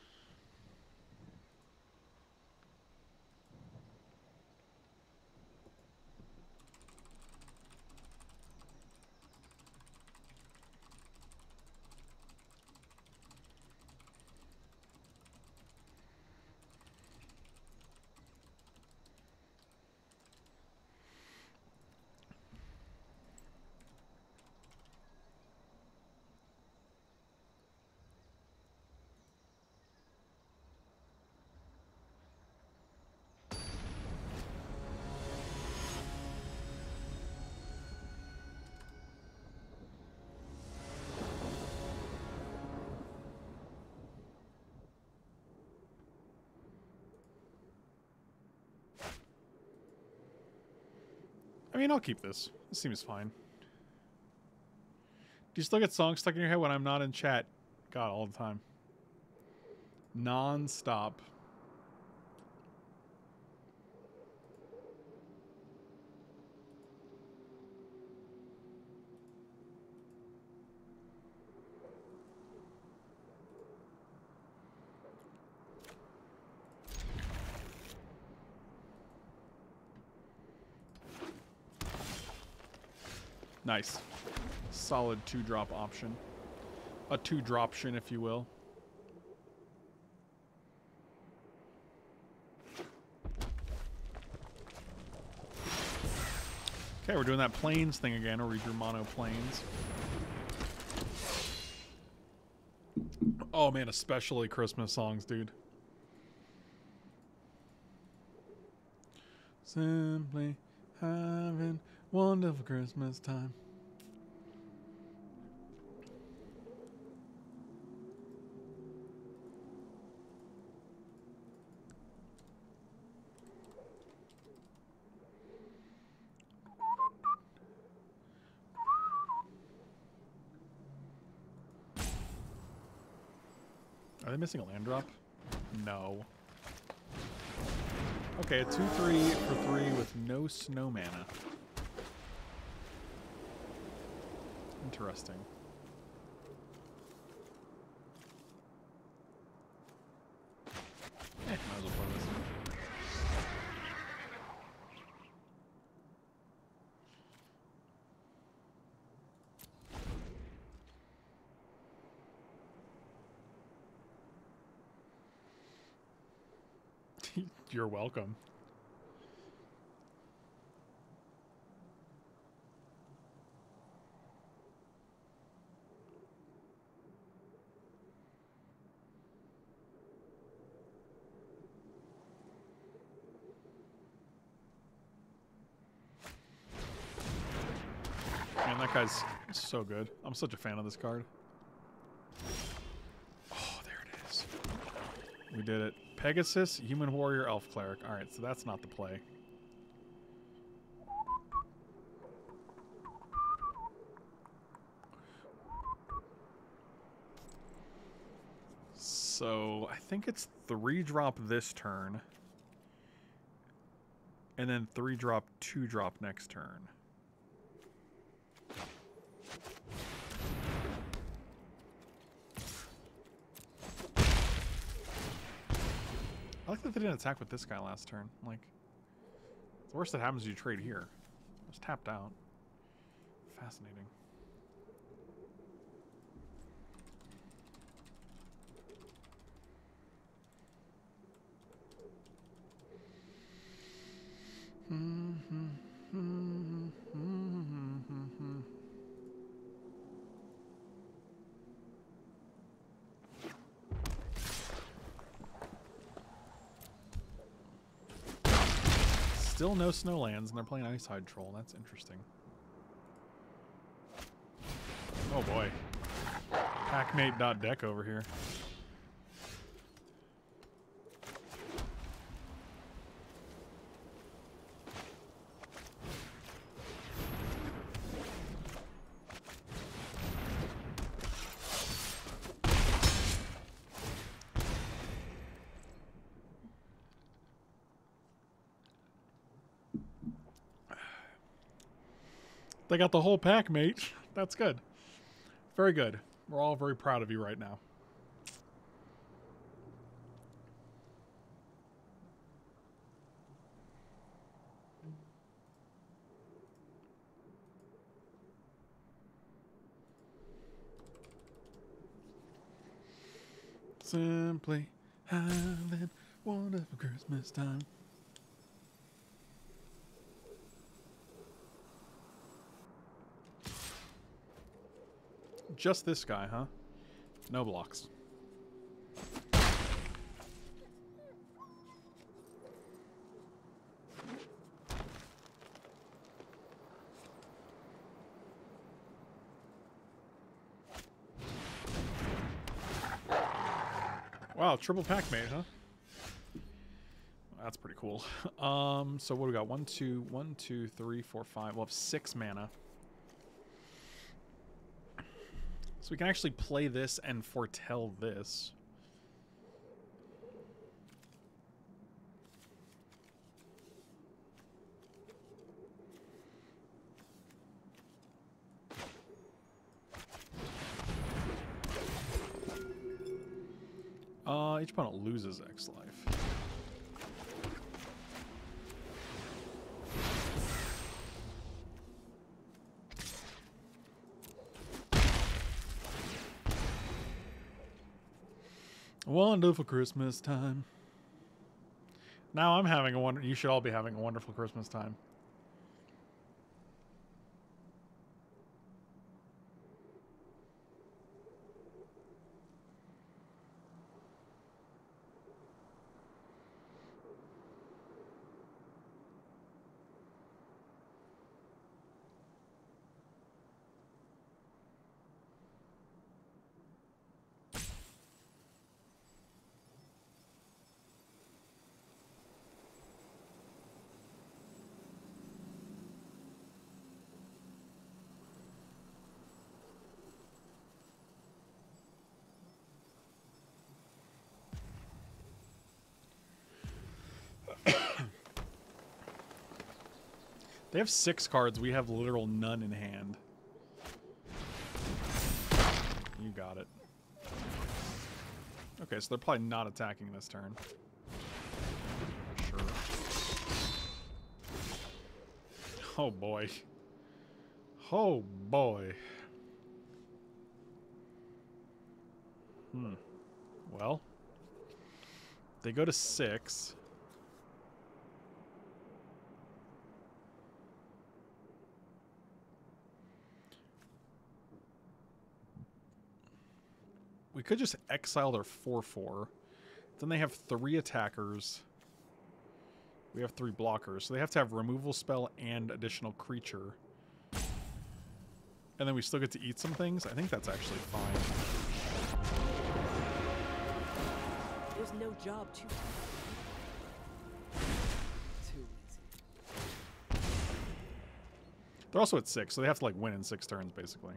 mean, I'll keep this. This seems fine. Do you still get songs stuck in your head when I'm not in chat? God, all the time. Non-stop. Nice. Solid two drop option. A two droption, if you will. Okay, we're doing that planes thing again, or read your mono planes. Oh man, especially Christmas songs, dude. Simply having wonderful Christmas time. Are they missing a land drop? No. Okay, a 2-3 for 3 with no snow mana. Interesting. Eh, might as well play this. You're welcome. Guy's so good. I'm such a fan of this card. Oh, there it is. We did it. Pegasus, Human Warrior, Elf Cleric. Alright, so that's not the play. So, I think it's three drop this turn. And then three drop, two drop next turn. I like that they didn't attack with this guy last turn. Like, the worst that happens is you trade here. I was tapped out. Fascinating. Hmm, hmm, hmm. Still no snowlands, and they're playing Icehide Troll. That's interesting. Oh boy. Packmate.deck over here. They got the whole pack, mate. That's good. Very good. We're all very proud of you right now. Simply having wonderful Christmas time. Just this guy, huh? No blocks. Wow, triple pack mate, huh? That's pretty cool. Um, so what do we got? One, two, one, two, three, four, five. We'll have six mana. So we can actually play this and foretell this. Uh, each opponent loses X life. Wonderful Christmas time. Now I'm having a wonder. You should all be having a wonderful Christmas time. They have six cards. We have literal none in hand. You got it. Okay, so they're probably not attacking this turn. Sure. Oh boy. Oh boy. Hmm. Well. They go to six. We could just exile their 4-4. Then they have three attackers. We have three blockers. So they have to have removal spell and additional creature. And then we still get to eat some things. I think that's actually fine. There's no job too too easy. They're also at six, so they have to like win in six turns, basically.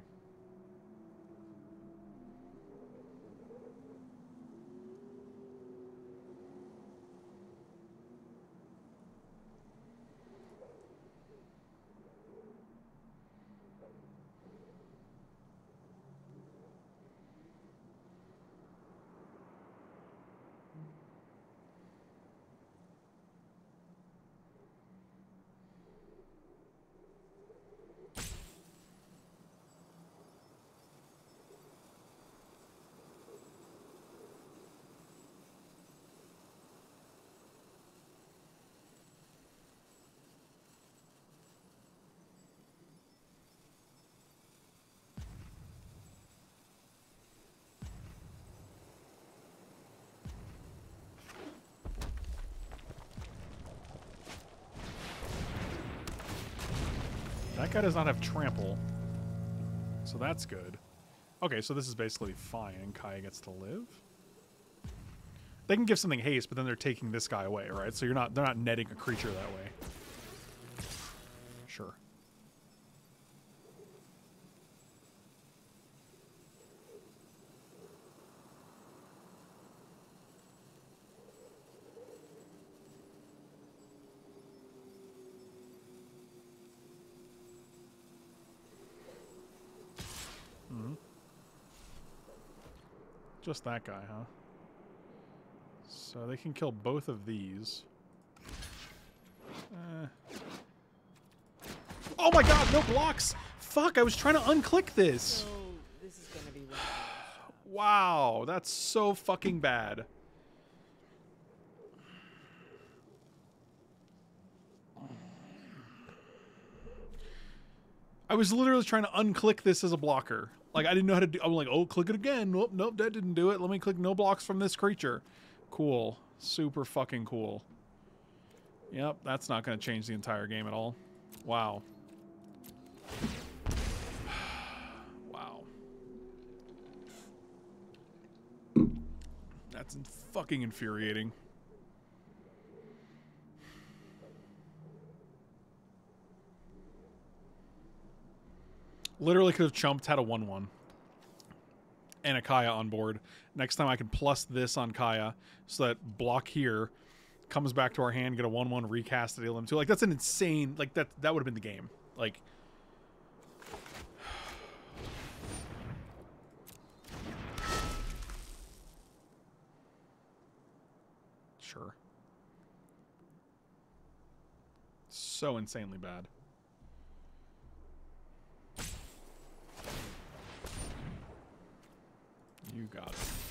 Guy does not have trample. So that's good. Okay, so this is basically fine. Kaya gets to live. They can give something haste, but then they're taking this guy away, right? So you're not they're not netting a creature that way. Sure. Just that guy, huh? So they can kill both of these. Eh. Oh my god, no blocks! Fuck, I was trying to unclick this! This is gonna be. Wow, that's so fucking bad. I was literally trying to unclick this as a blocker. Like I didn't know how to do. I'm like, oh, click it again. Nope, nope, that didn't do it. Let me click no blocks from this creature. Cool, super fucking cool. Yep, that's not going to change the entire game at all. Wow. wow. That's fucking infuriating. Literally could have chumped, had a 1 1. And a Kaya on board. Next time I can plus this on Kaya so that block here comes back to our hand, get a 1 1 recast at LM2. Like, that's an insane. Like, that, that would have been the game. Like, sure. So insanely bad. You got it.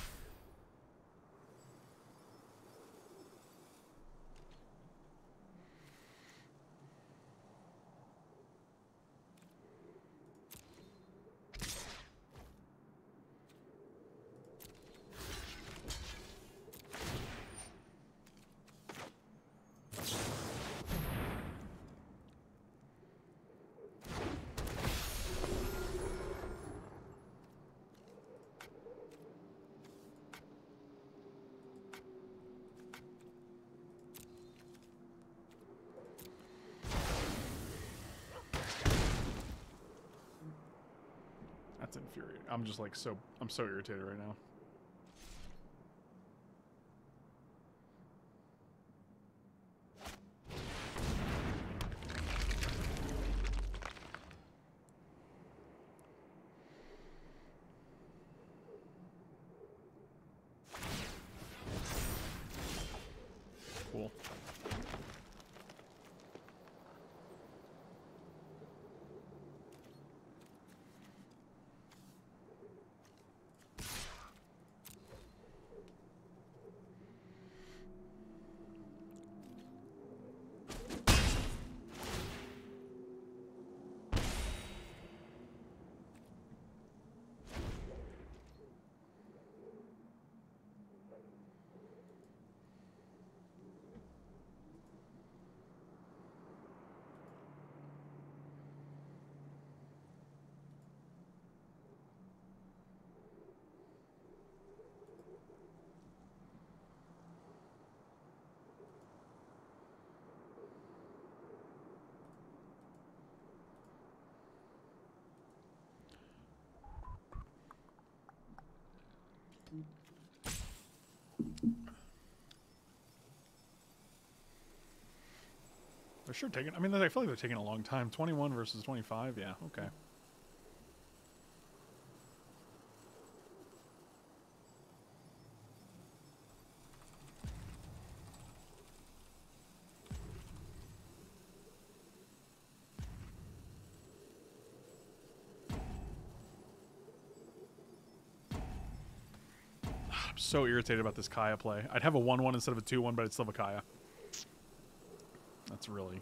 That's infuriating. I'm just like so I'm so irritated right now. Cool. They're sure taking. I mean, I feel like they're taking a long time. Twenty-one versus twenty-five. Yeah. Okay. I'm so irritated about this Kaya play. I'd have a one-one instead of a two-one, but I'd still have a Kaya. That's really.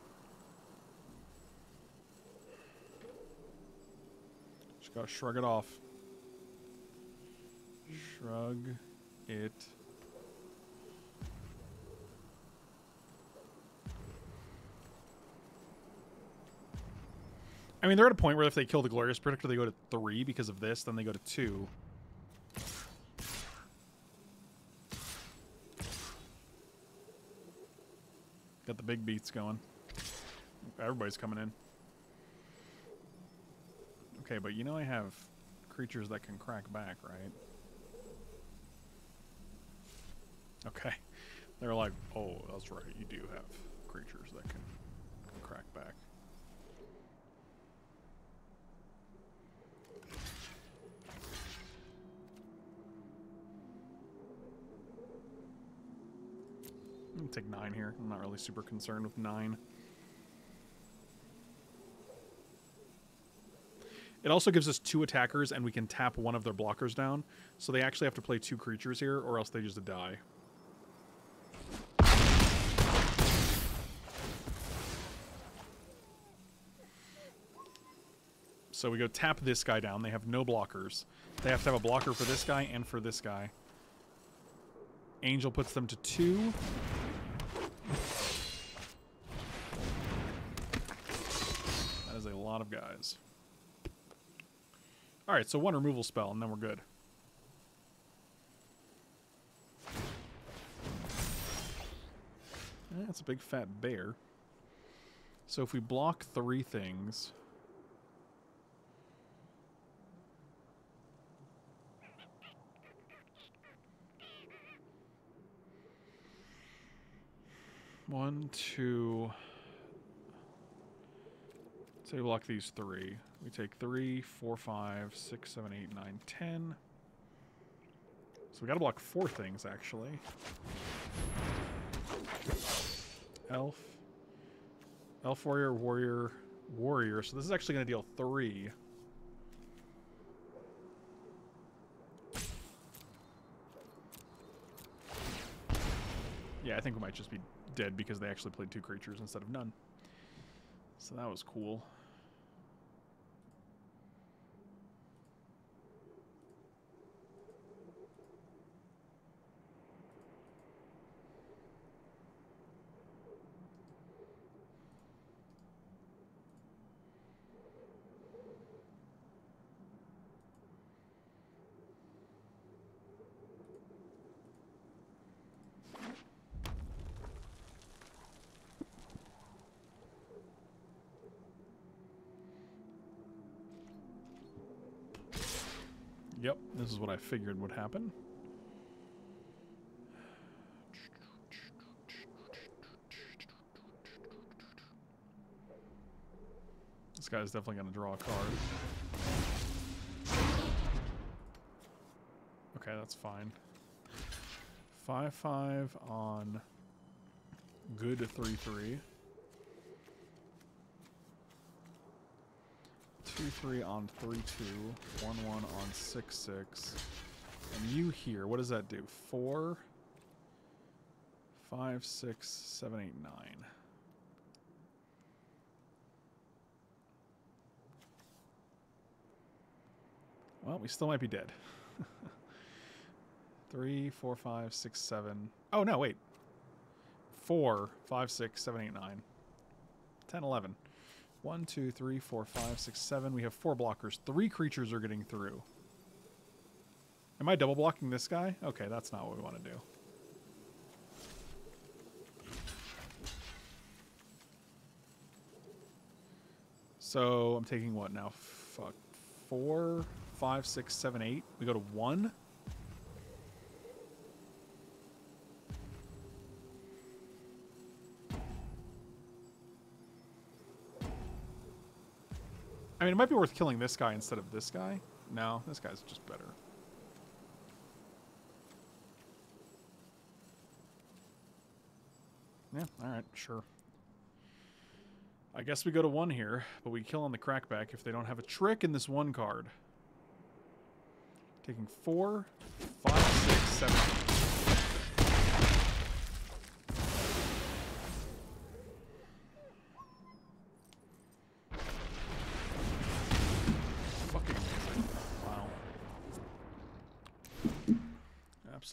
Just gotta shrug it off. Shrug it. I mean, they're at a point where if they kill the Glorious Protector, they go to three because of this, then they go to two. Big beats going. Everybody's coming in. Okay, but you know I have creatures that can crack back, right? Okay. They're like, oh, that's right, you do have creatures that can, crack back. I'm gonna take nine here. I'm not really super concerned with nine. It also gives us two attackers, and we can tap one of their blockers down. So they actually have to play two creatures here, or else they just die. So we go tap this guy down. They have no blockers. They have to have a blocker for this guy and for this guy. Angel puts them to two. Lot of guys. Alright, so one removal spell, and then we're good. Eh, That's a big fat bear. So if we block three things... One, two. Say we block these three. We take three, four, five, six, seven, eight, nine, ten. So we gotta block four things actually. Elf. Elf warrior, warrior, warrior. So this is actually gonna deal three. Yeah, I think we might just be dead because they actually played two creatures instead of none. So that was cool. Yep, this is what I figured would happen. This guy's definitely going to draw a card. Okay, that's fine. 5 5 on good 3 3. 2 3 on 3 2. 1 1 on 6 6. And you here, what does that do? 4, 5, 6, 7, 8, 9. Well, we still might be dead. 3, 4, 5, 6, 7. Oh, no, wait. 4, 5, 6, 7, 8, 9. 10, 11. 1, 2, 3, 4, 5, 6, 7. We have four blockers. Three creatures are getting through. Am I double blocking this guy? Okay, that's not what we want to do. So I'm taking what now? Fuck. Four, five, six, seven, eight. We go to one. I mean, it might be worth killing this guy instead of this guy. No, this guy's just better. Yeah, alright, sure. I guess we go to one here, but we kill on the crackback if they don't have a trick in this one card. Taking four, five, six, seven. Fucking amazing. Wow.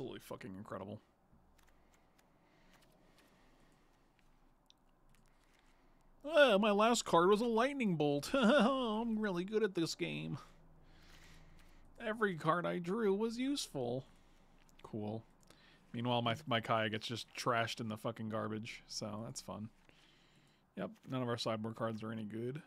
Absolutely fucking incredible. Uh, my last card was a lightning bolt. I'm really good at this game. Every card I drew was useful. Cool. Meanwhile, my my Kaya gets just trashed in the fucking garbage, so that's fun. Yep, none of our sideboard cards are any good.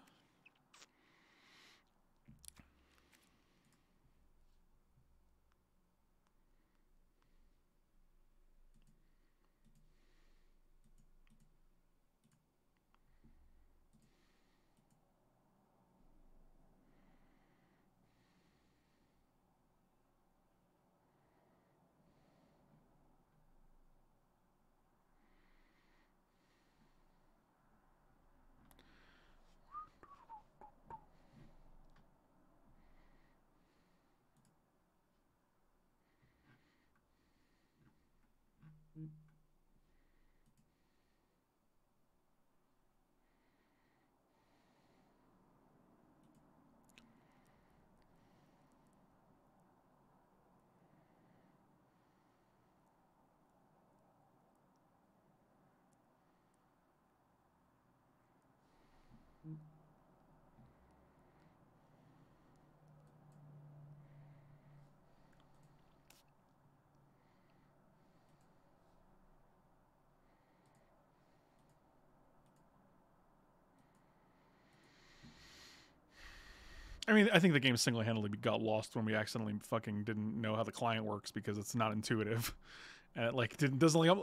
I mean, I think the game single-handedly got lost when we accidentally fucking didn't know how the client works because it's not intuitive, and it, like didn't doesn't like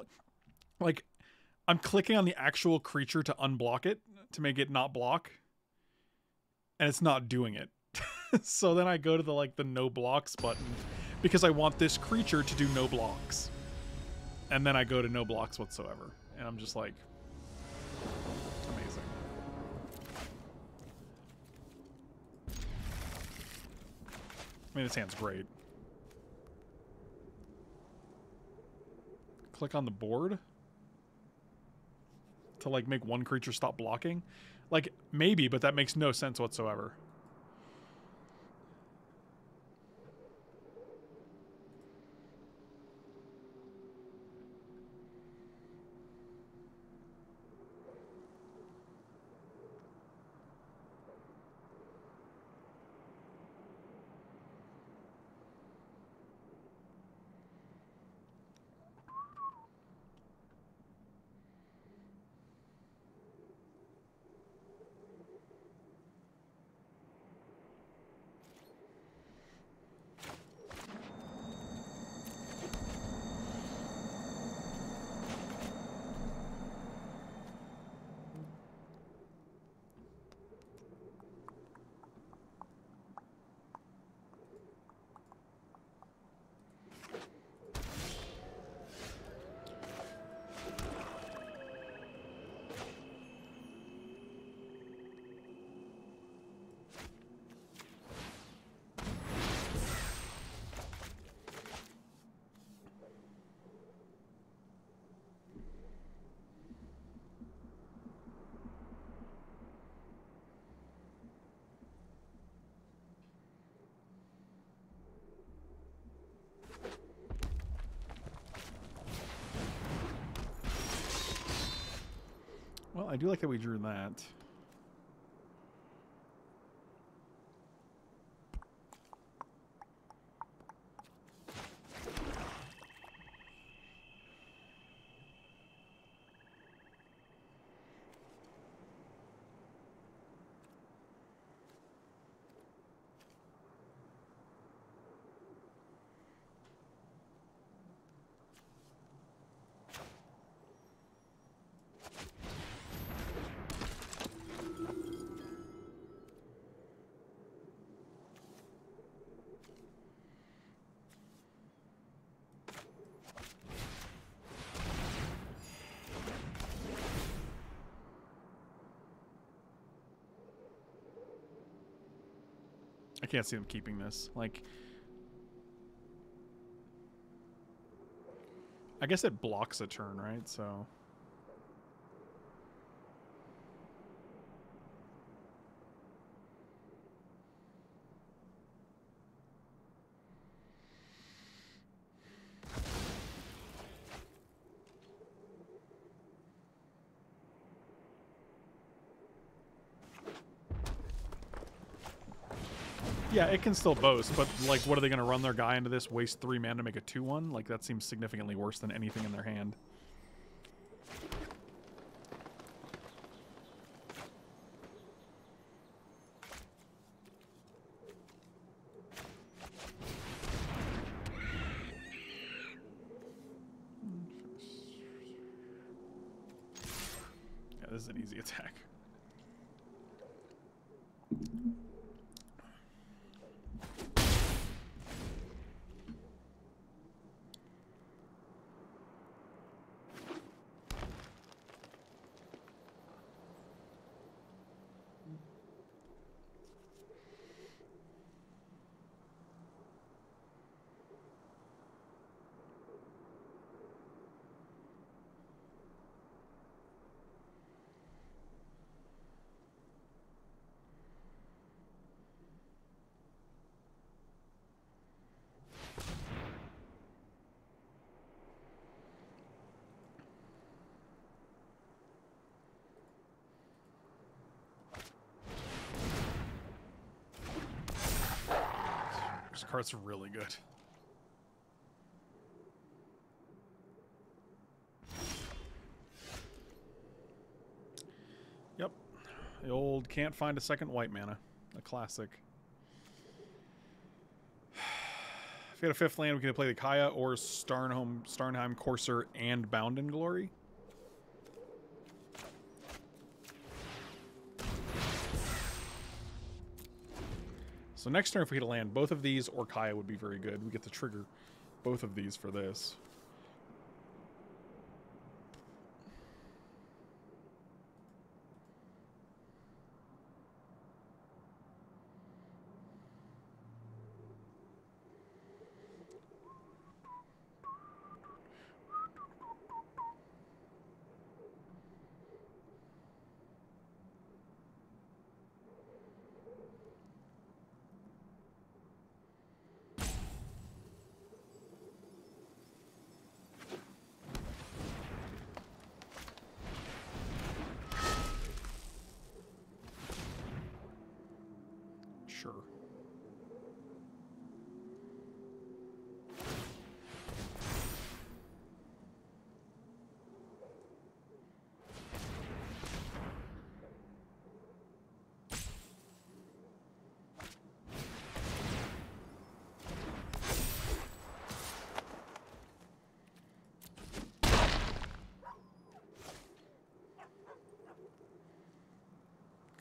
like I'm clicking on the actual creature to unblock it to make it not block, and it's not doing it. so then I go to the like the no blocks button because I want this creature to do no blocks, and then I go to no blocks whatsoever, and I'm just like, I mean, this hand's great. Click on the board to like make one creature stop blocking. Like maybe, but that makes no sense whatsoever. Well, I do like that we drew that. I can't see them keeping this. Like, I guess it blocks a turn, right? So. Yeah, it can still boast, but like, what are they going to run their guy into this? Waste three mana to make a two-one? Like that seems significantly worse than anything in their hand. Yeah, this is an easy attack. Card's really good. Yep. The old can't find a second white mana. A classic. If we had a fifth land, we could play the Kaya or Starnholm, Starnheim Courser and Bound in Glory. So next turn, if we hit a land, both of these or Kaya would be very good. We get to trigger both of these for this. Sure.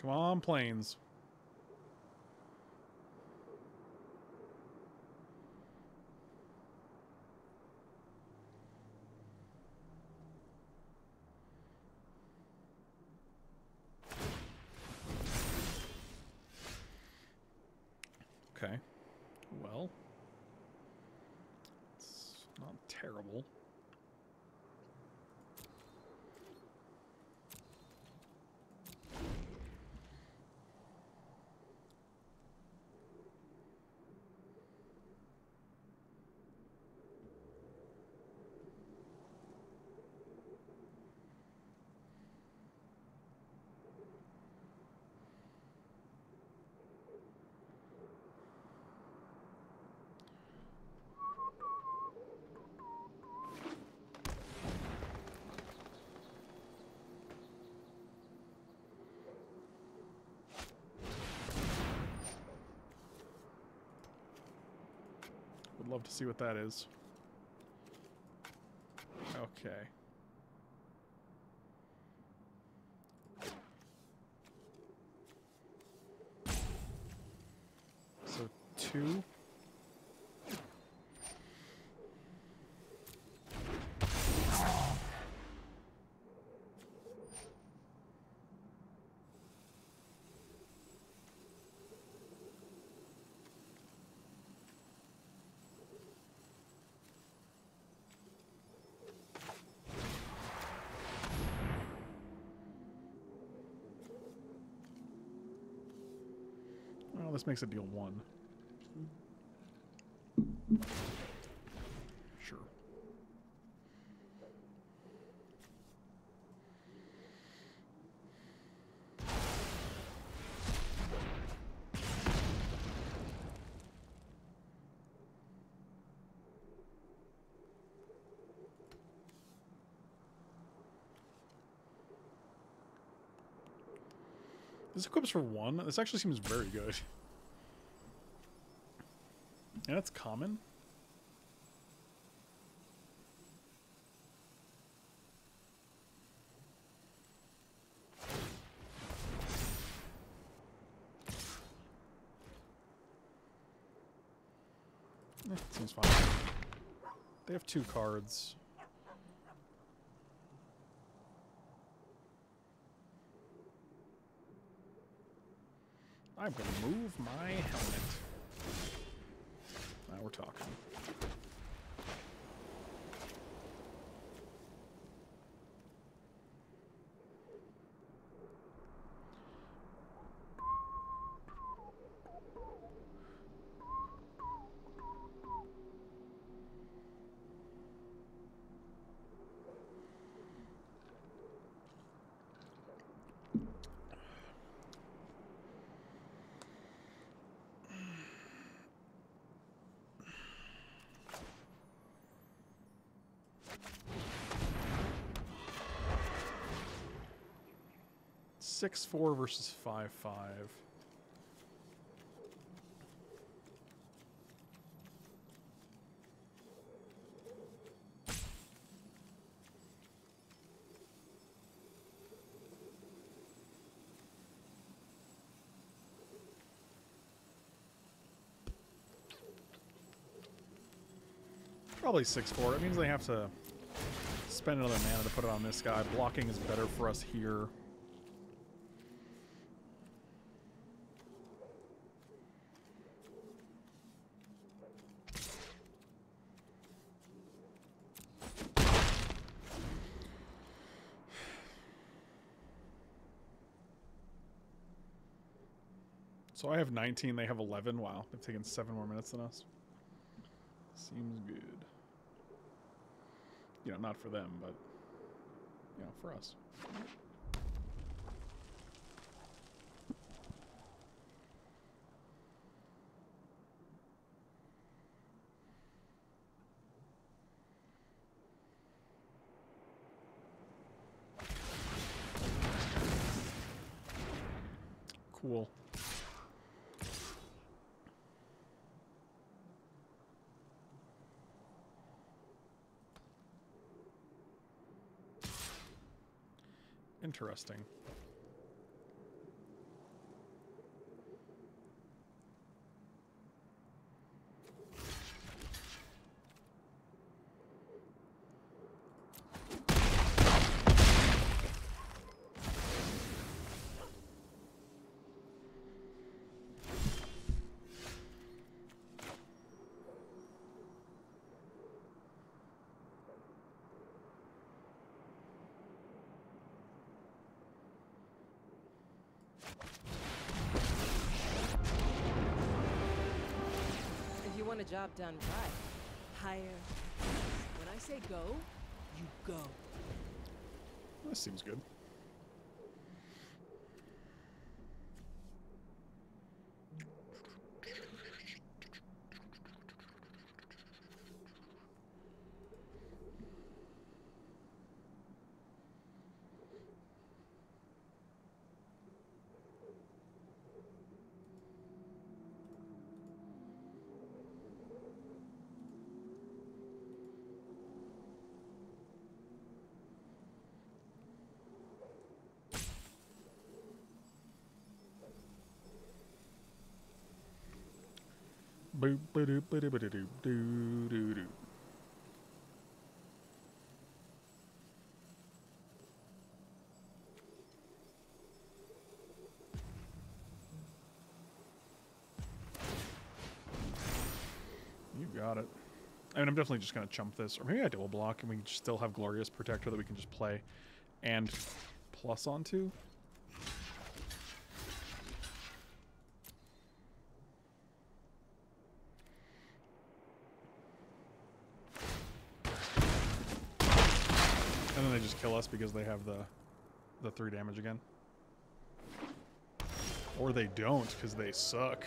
Come on, planes. Okay. Well, it's not terrible. Would love to see what that is. Okay. This makes it deal one. Sure. This equips for one. This actually seems very good. And it's common. Eh, seems fine. They have two cards. I'm gonna move my helmet. We're Six four versus five five. Probably six four. It means they have to spend another mana to put it on this guy. Blocking is better for us here. So I have 19, they have 11. Wow, they've taken seven more minutes than us. Seems good. You know, not for them, but, you know, for us. Cool. Interesting. Job done right, hire. When I say go, you go. This seems good. You got it. I mean, I'm definitely just going to chump this. Or maybe I double block and we still have Glorious Protector that we can just play and plus onto. And then they just kill us because they have the the three damage again. Or they don't because they suck.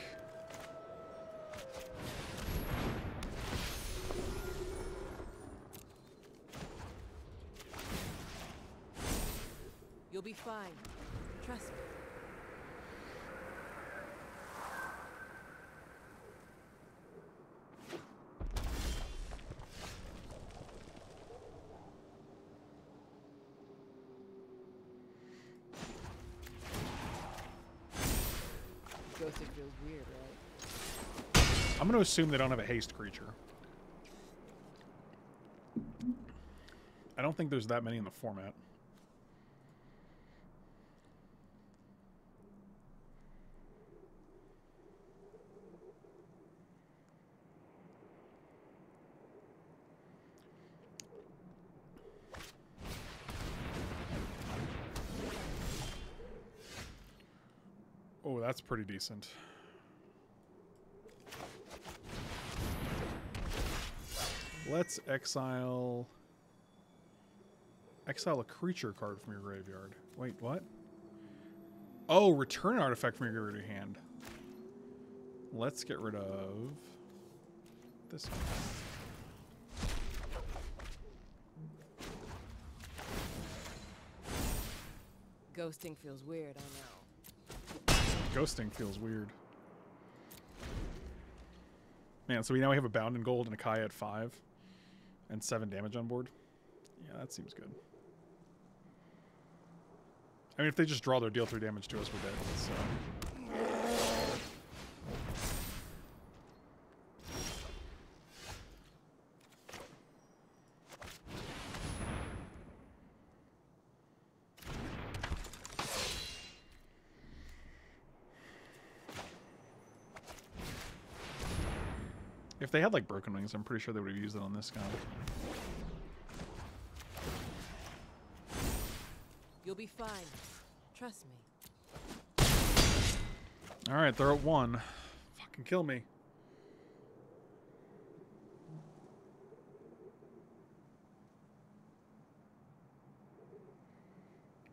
You'll be fine. Trust me. Ghosting feels weird, right? I'm going to assume they don't have a haste creature. I don't think there's that many in the format. Oh, that's pretty decent. Let's exile... Exile a creature card from your graveyard. Wait, what? Oh, return an artifact from your graveyard to hand. Let's get rid of... This one. Ghosting feels weird, I know. Ghosting feels weird. Man, so we now we have a Bound in Gold and a Kai at 5. And 7 damage on board. Yeah, that seems good. I mean, if they just draw their deal 3 damage to us, we're dead. So. If they had like broken wings, I'm pretty sure they would have used it on this guy. You'll be fine. Trust me. All right, they're at one. Fucking kill me.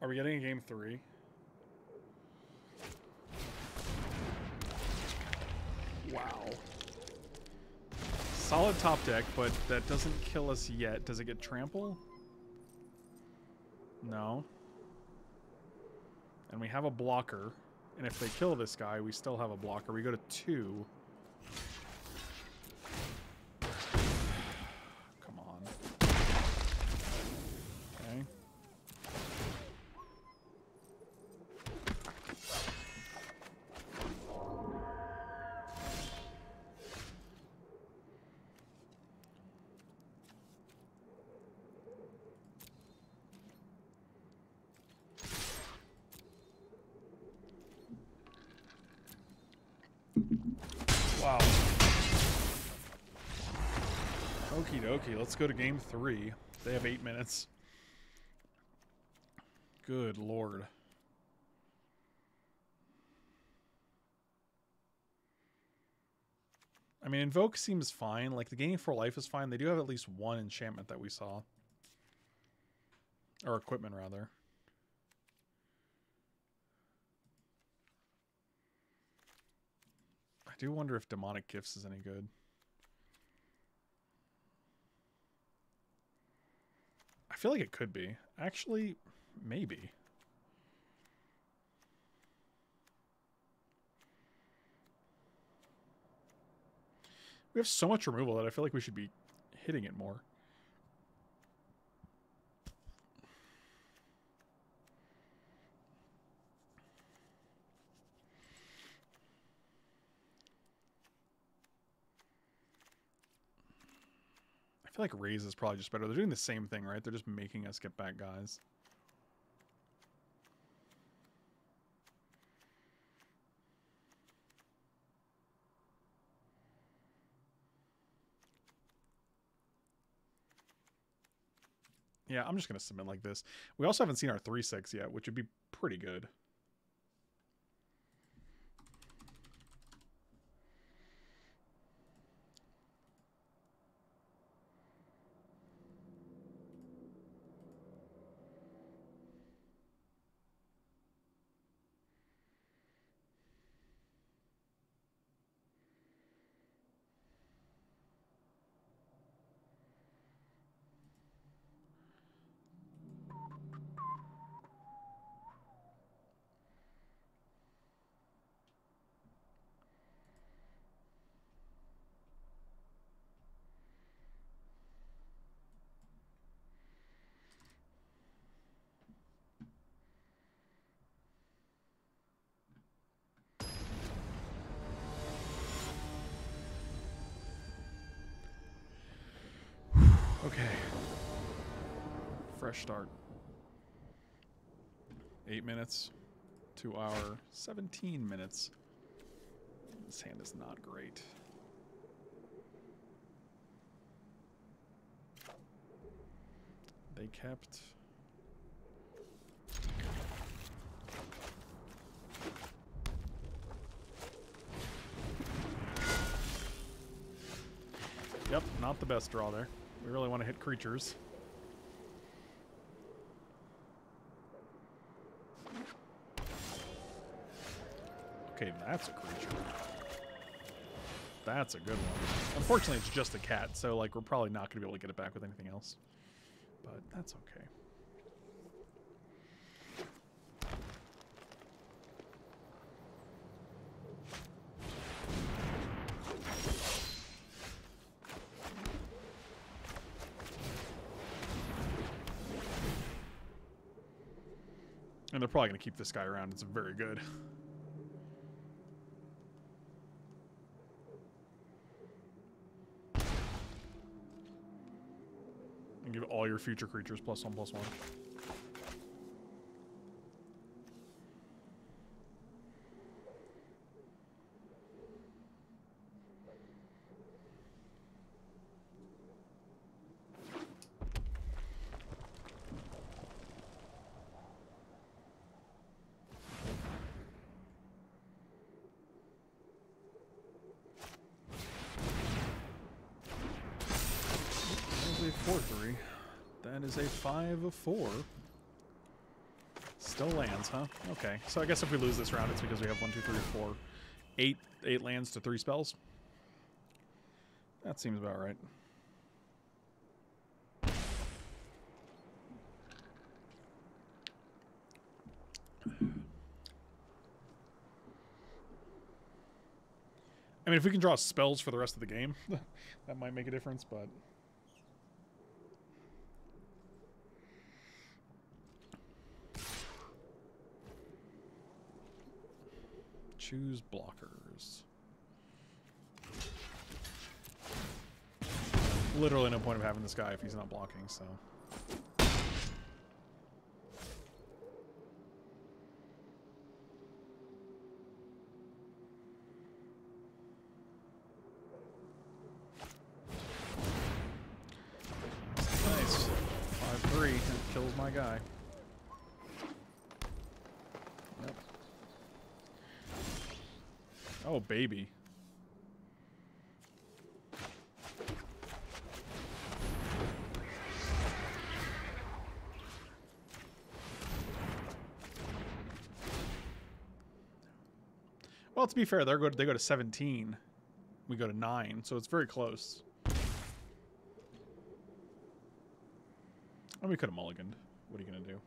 Are we getting a game three? Wow. Solid top deck, but that doesn't kill us yet. Does it get trample? No. And we have a blocker. And if they kill this guy, we still have a blocker. We go to two. Come on. Okay. Wow. Okie dokie, let's go to game three. They have eight minutes. Good lord. I mean, Invoke seems fine. Like, the Gaining for Life is fine. They do have at least one enchantment that we saw. Or equipment, rather. I do wonder if Demonic Gifts is any good. I feel like it could be. Actually, maybe. We have so much removal that I feel like we should be hitting it more. Feel like raise is probably just better. They're doing the same thing, right? They're just making us get back guys. Yeah, I'm just going to submit like this. We also haven't seen our 3-6 yet, which would be pretty good. Fresh start. Eight minutes. to our 17 minutes. This hand is not great. They kept. Yep, not the best draw there. We really want to hit creatures. Okay, that's a creature. That's a good one. Unfortunately, it's just a cat, so like we're probably not going to be able to get it back with anything else. But that's okay. And they're probably going to keep this guy around. It's very good. And give all your future creatures plus one plus one. That is a 4 3. 5 of 4. Still lands, huh? Okay. So I guess if we lose this round, it's because we have 1, 2, 3, 4, 8, 8 lands to 3 spells. That seems about right. I mean, if we can draw spells for the rest of the game, that might make a difference, but. Choose blockers. Literally no point of having this guy if he's not blocking, so. Nice. 5-3. That kills my guy. Yep. Oh, Well, to be fair, they they go to 17. We go to 9, so it's very close. And we could have mulliganed. What are you going to do?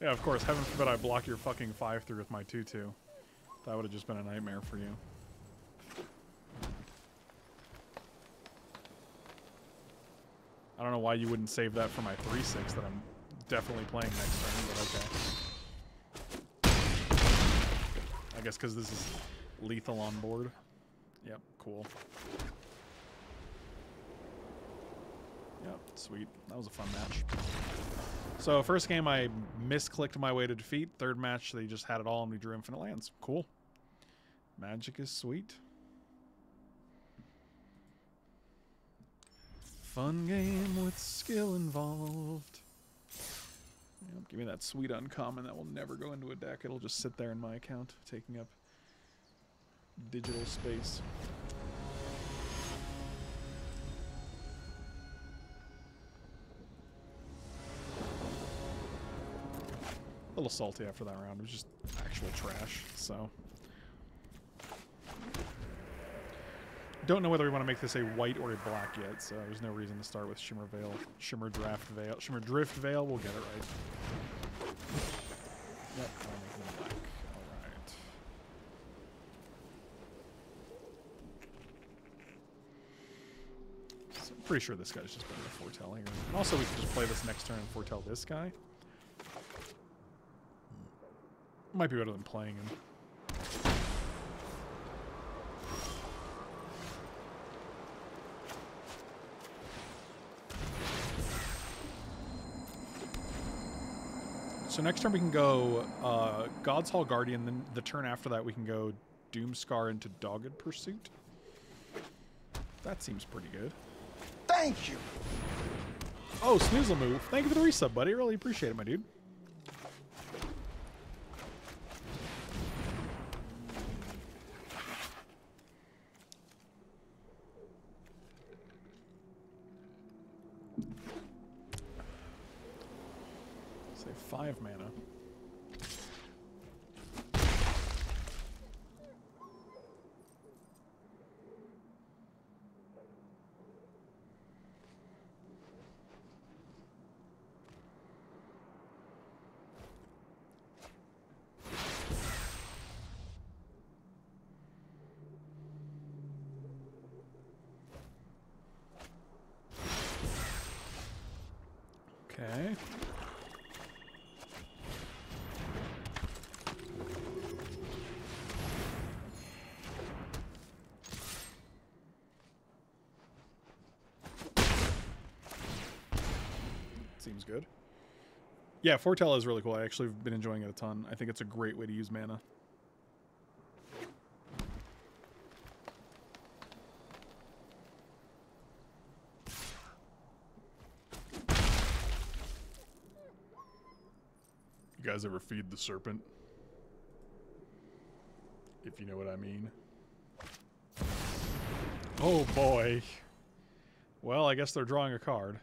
Yeah, of course. Heaven forbid I block your fucking 5 through with my 2 2. That would have just been a nightmare for you. I don't know why you wouldn't save that for my 3 6 that I'm definitely playing next turn, but okay. I guess because this is lethal on board. Yep, cool. Yep, sweet. That was a fun match. So first game I misclicked my way to defeat. Third match they just had it all and we drew infinite lands. Cool. Magic is sweet. Fun game with skill involved. Yep, give me that sweet uncommon that will never go into a deck. It'll just sit there in my account, taking up digital space. Little salty after that round. It was just actual trash. So. Don't know whether we want to make this a white or a black yet, so there's no reason to start with Shimmer Veil. Shimmer Draft Veil. Shimmerdrift Vale, we'll get it right. Yep. Alright. So I'm pretty sure this guy's just better to foretell here. And also, we can just play this next turn and foretell this guy. Might be better than playing him. So next turn we can go uh, Gods' Hall Guardian. Then the turn after that we can go Doomskar into Dogged Pursuit. That seems pretty good. Thank you. Oh, Snoozle move. Thank you for the resub, buddy. Really appreciate it, my dude. Say five mana. Okay. Seems good. Yeah, Foretell is really cool. I actually have been enjoying it a ton. I think it's a great way to use mana. You guys ever feed the serpent? If you know what I mean. Oh boy. Well, I guess they're drawing a card.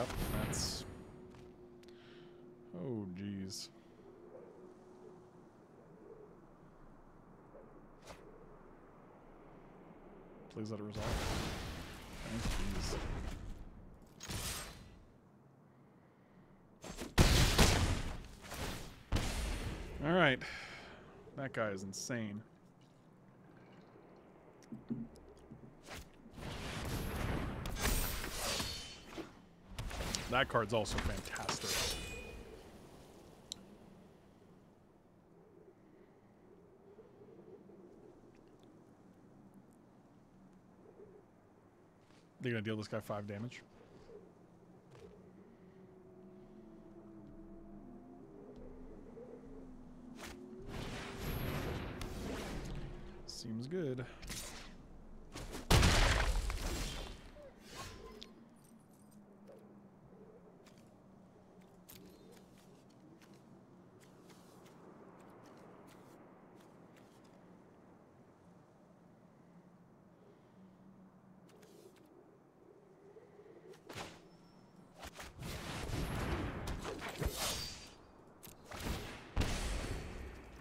Yep, that's... Oh, jeez. Please let it resolve. Thank jeez. All right. That guy is insane. That card's also fantastic. They're gonna deal this guy five damage. Seems good.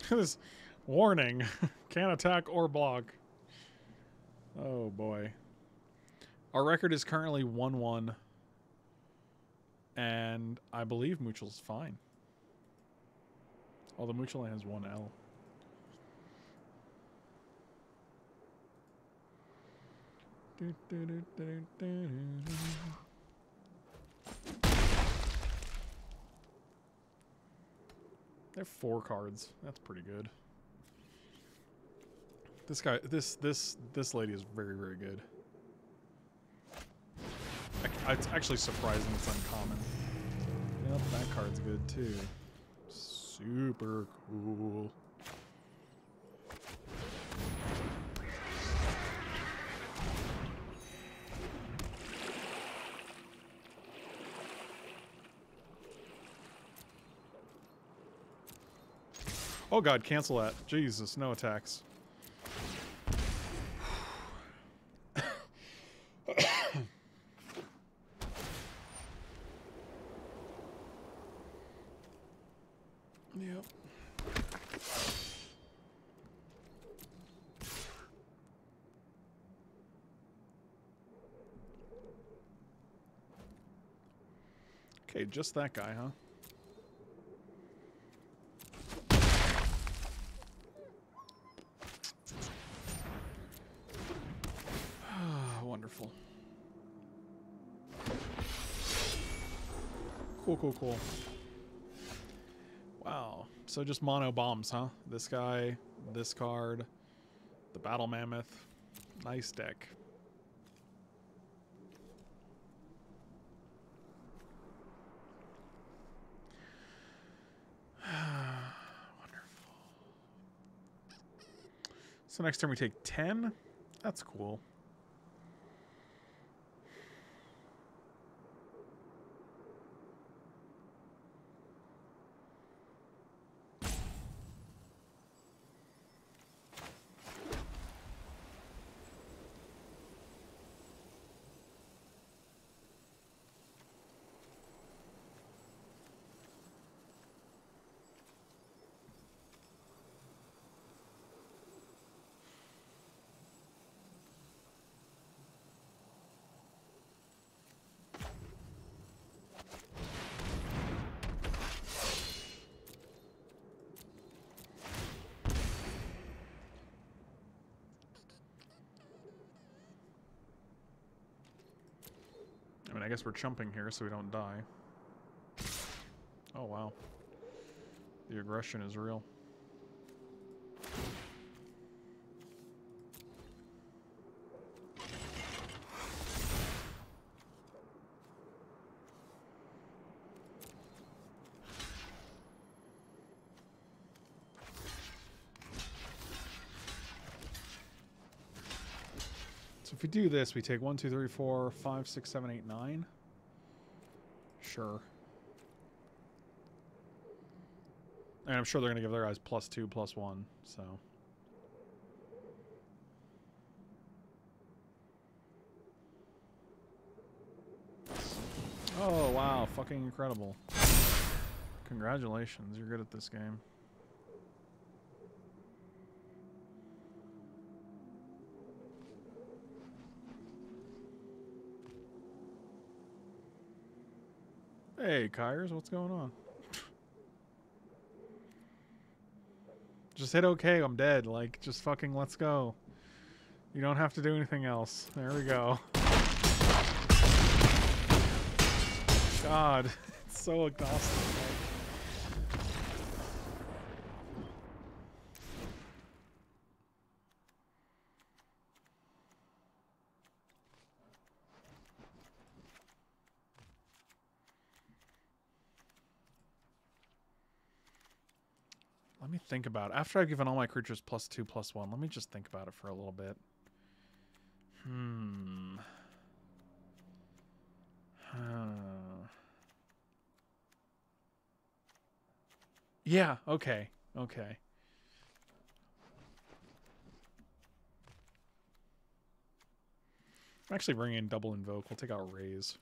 this warning can't attack or block oh boy our record is currently 1-1 and i believe mutual's fine although mutual has one l. They're four cards. That's pretty good. This guy, this this this lady is very very good. I- It's actually surprising it's uncommon. Yep, that card's good too. Super cool. Oh god, cancel that. Jesus, no attacks. Okay, just that guy, huh? Ah, wonderful. Cool, cool, cool. Wow. So just mono bombs, huh? This guy, this card, the battle mammoth. Nice deck. So next turn we take 10. That's cool. Guess we're chumping here so we don't die. Oh, wow. The aggression is real. If we do this, we take one, two, three, four, five, six, seven, eight, nine. Sure. And I'm sure they're going to give their guys plus two, plus one, so. Oh, wow. Fucking incredible. Congratulations. You're good at this game. Hey, Kyers, what's going on? Just hit okay, I'm dead. Like, just fucking let's go. You don't have to do anything else. There we go. God, it's so exhausting. like. Let me think about. After I've given all my creatures plus two, plus one, let me just think about it for a little bit. Hmm. Huh. Yeah, okay. Okay. I'm actually bringing in double invoke. We'll take out raise.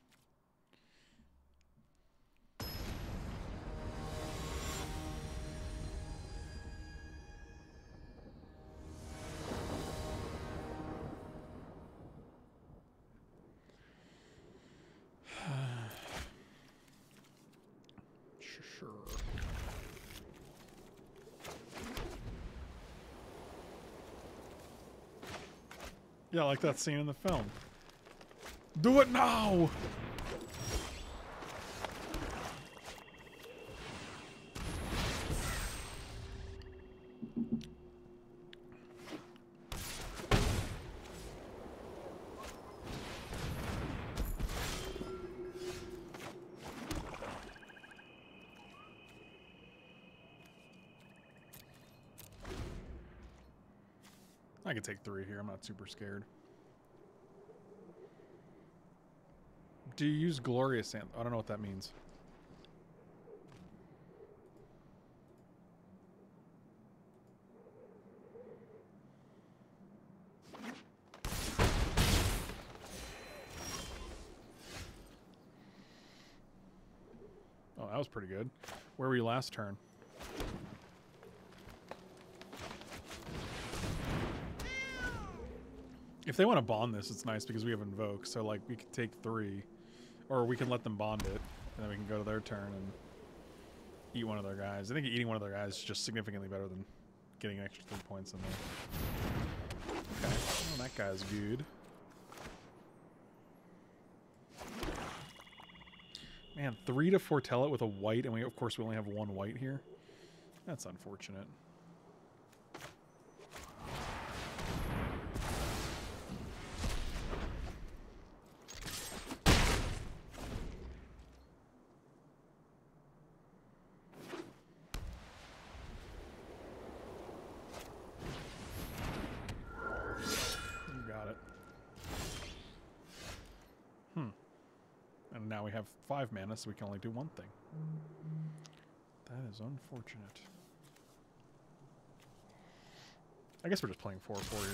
Yeah, like that scene in the film. Do it now! Super scared. Do you use Glorious Anthem? I don't know what that means. Oh, that was pretty good. Where were you last turn? If they want to bond this, it's nice because we have Invoke, so like we could take three. Or we can let them bond it. And then we can go to their turn and eat one of their guys. I think eating one of their guys is just significantly better than getting an extra three points in there. Okay, well, that guy's good. Man, three to foretell it with a white, and we of course we only have one white here. That's unfortunate. You got it. Hmm. And now we have five mana, so we can only do one thing. That is unfortunate. I guess we're just playing 4 4 here.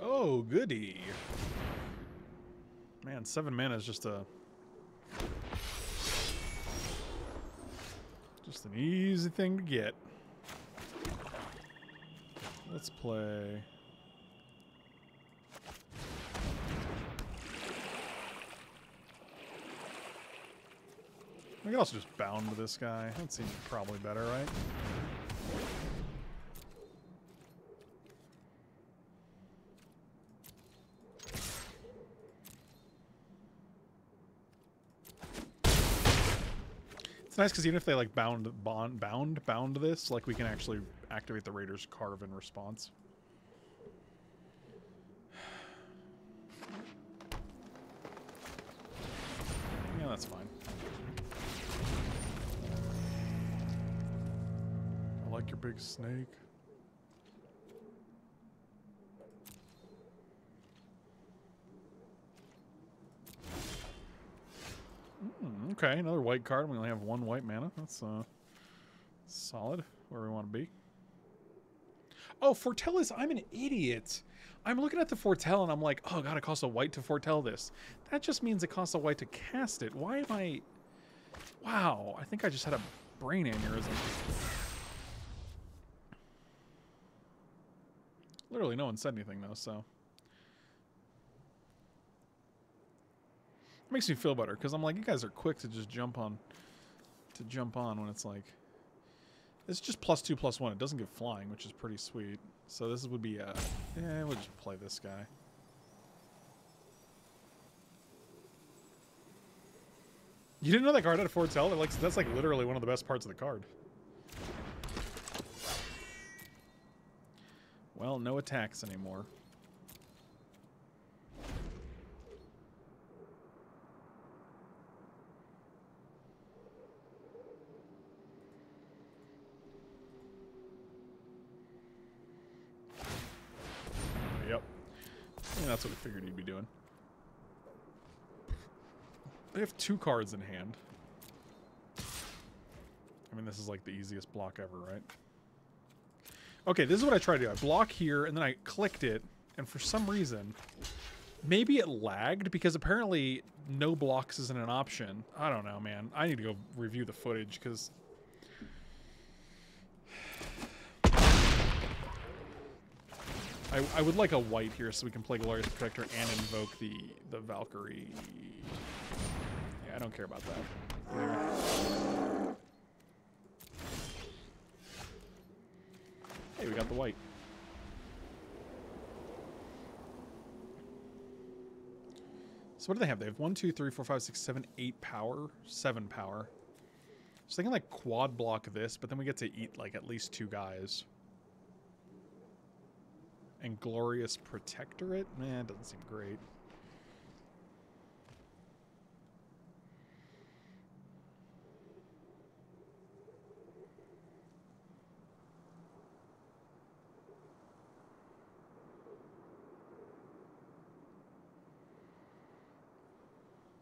Oh, goody. Man, seven mana is just a just an easy thing to get. Let's play. We can also just bound to this guy. That seems probably better, right? It's nice because even if they like bound bond bound bound this, like we can actually activate the Raiders Karve in response. Yeah, that's fine. I like your big snake. Hmm, okay, another white card. We only have one white mana. That's uh, solid. Where we want to be. Oh, foretell is. I'm an idiot. I'm looking at the Foretell and I'm like, oh god, it costs a white to foretell this. That just means it costs a white to cast it. Why am I? Wow, I think I just had a brain aneurysm. Literally, no one said anything though, so. It makes me feel better because I'm like, you guys are quick to just jump on, to jump on when it's like, it's just plus two plus one. It doesn't get flying, which is pretty sweet. So this would be, uh, yeah, we'll just play this guy. You didn't know that card had a foretell? It like that's like literally one of the best parts of the card. Well, no attacks anymore. Yep. Yeah, that's what I figured he'd be doing. They have two cards in hand. I mean, this is like the easiest block ever, right? Okay, this is what I tried to do. I block here, and then I clicked it, and for some reason, maybe it lagged because apparently no blocks isn't an option. I don't know, man. I need to go review the footage because I, I would like a white here so we can play Glorious Protector and invoke the, the Valkyrie. Yeah, I don't care about that. Hey, we got the white. So what do they have? They have one, two, three, four, five, six, seven, eight power, seven power. So they can like quad block this, but then we get to eat like at least two guys. And Glorious Protectorate? Man, it doesn't seem great.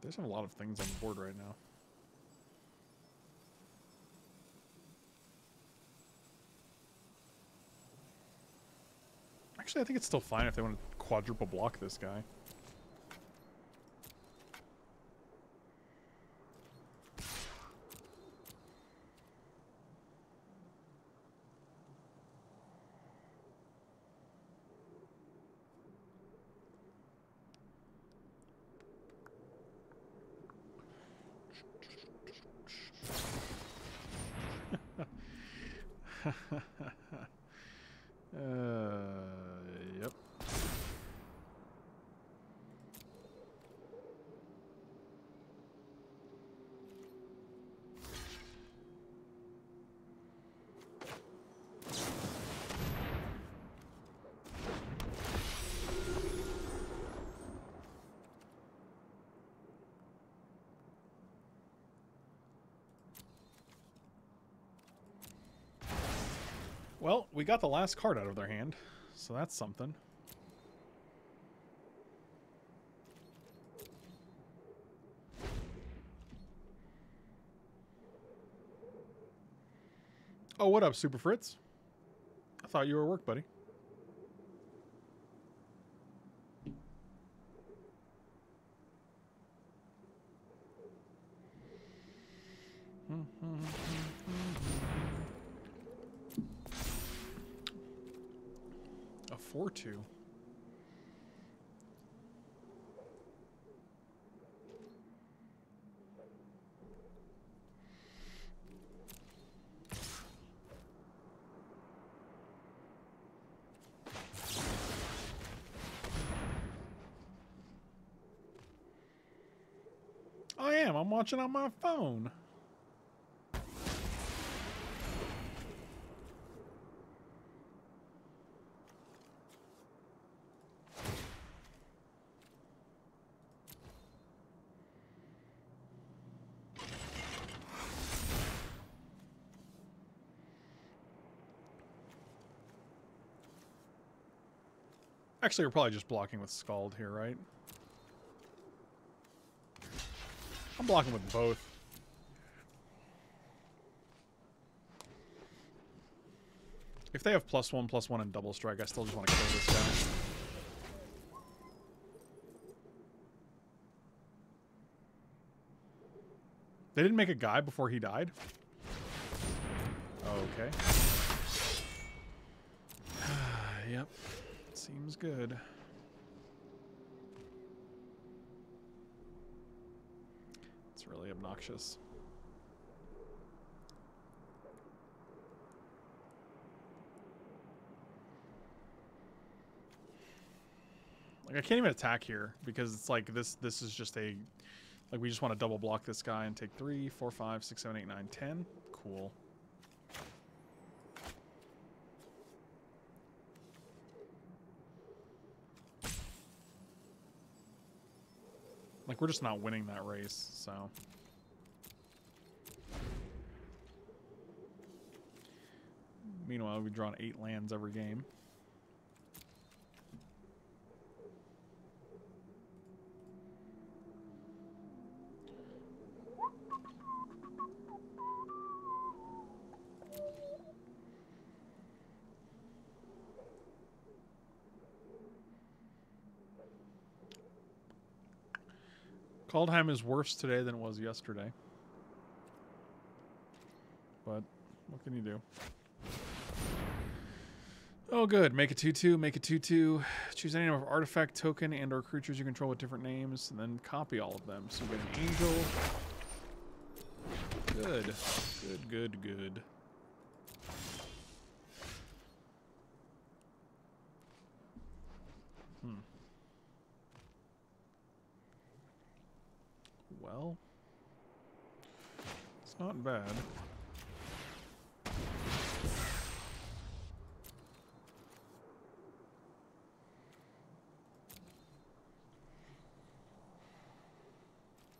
There's a lot of things on the board right now. Actually, I think it's still fine if they want to quadruple block this guy. uh, yep. Well, we got the last card out of their hand, so that's something. Oh, what up, Super Fritz? I thought you were work, buddy. A 4 2. I am. I'm watching on my phone. Actually, we're probably just blocking with Skald here, right? I'm blocking with both. If they have plus one, plus one, and double strike, I still just want to kill this guy. They didn't make a guy before he died? Okay. yep. Seems good. It's really obnoxious. Like I can't even attack here because it's like this this is just a like we just want to double block this guy and take three, four, five, six, seven, eight, nine, ten. Cool. Like we're just not winning that race, so. Meanwhile, we've drawn eight lands every game. Kaldheim is worse today than it was yesterday. But what can you do? Oh, good. Make a 2-2, make a 2-2. Choose any number of artifact, token, and or creatures you control with different names, and then copy all of them. So you get an angel. Good. Good, good, good. Well, it's not bad.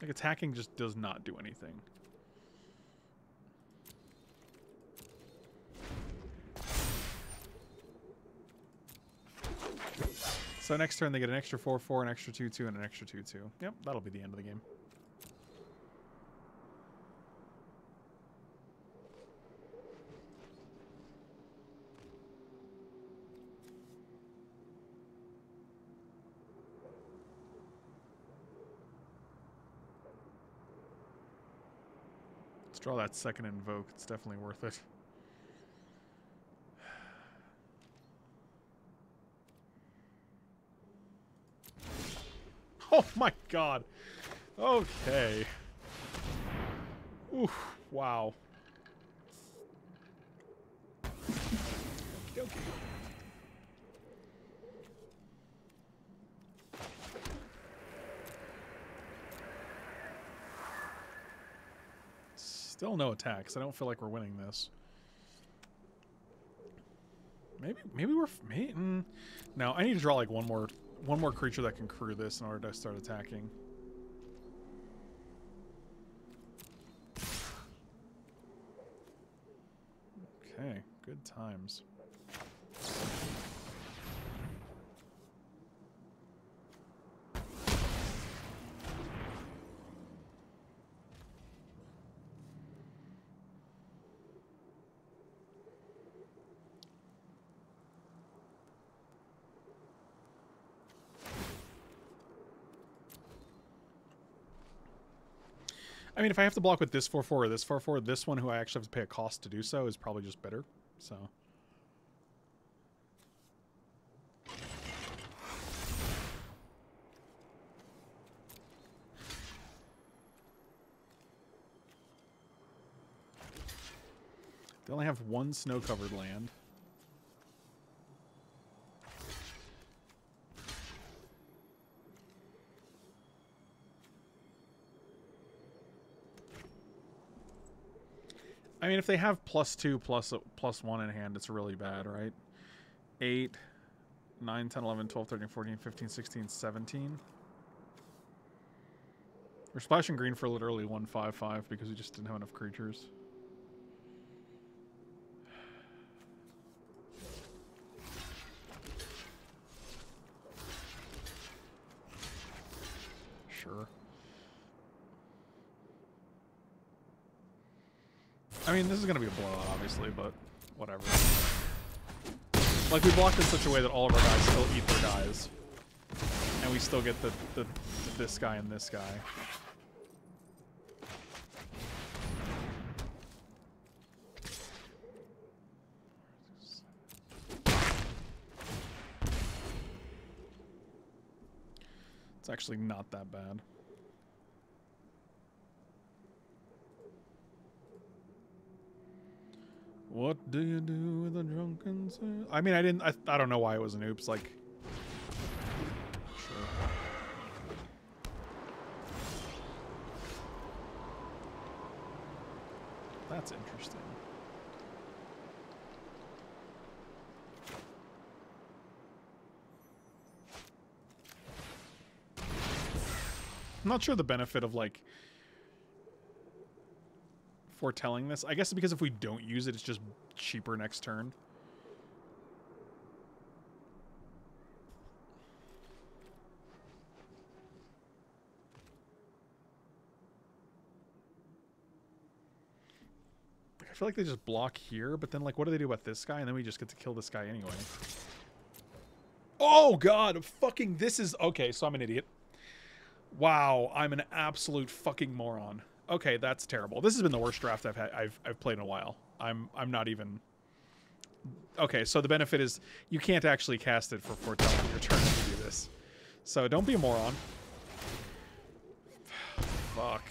Like attacking just does not do anything. So next turn they get an extra 4-4, an extra 2-2, and an extra 2-2. Yep, that'll be the end of the game. Draw that second invoke. It's definitely worth it. Oh my god. Okay. Oof. Wow. Still no attacks. I don't feel like we're winning this. Maybe maybe we're may, mm, no. I need to draw like one more one more creature that can crew this in order to start attacking. Okay, good times. Mean, if I have to block with this 4-4 or this 4-4, this one who I actually have to pay a cost to do so is probably just better. So. They only have one snow-covered land. I mean, if they have plus two, plus, plus one in hand, it's really bad, right? 8, 9, 10, 11, 12, 13, 14, 15, 16, 17. We're splashing green for literally 155 because we just didn't have enough creatures. Sure. I mean, this is going to be a blowout, obviously, but whatever. Like, we blocked in such a way that all of our guys still eat their guys. And we still get the, the this guy and this guy. It's actually not that bad. What do you do with a drunken sailor? I mean, I didn't. I, I don't know why it was an oops. Like, sure. That's interesting. I'm not sure the benefit of like foretelling this. I guess because if we don't use it, it's just cheaper next turn. I feel like they just block here, but then like what do they do about this guy? And then we just get to kill this guy anyway. Oh god, fucking this is okay, so I'm an idiot. Wow, I'm an absolute fucking moron. Okay, that's terrible. This has been the worst draft I've had I've I've played in a while. I'm I'm not even Okay, so the benefit is you can't actually cast it for foretelling your turn to do this. So don't be a moron. Fuck.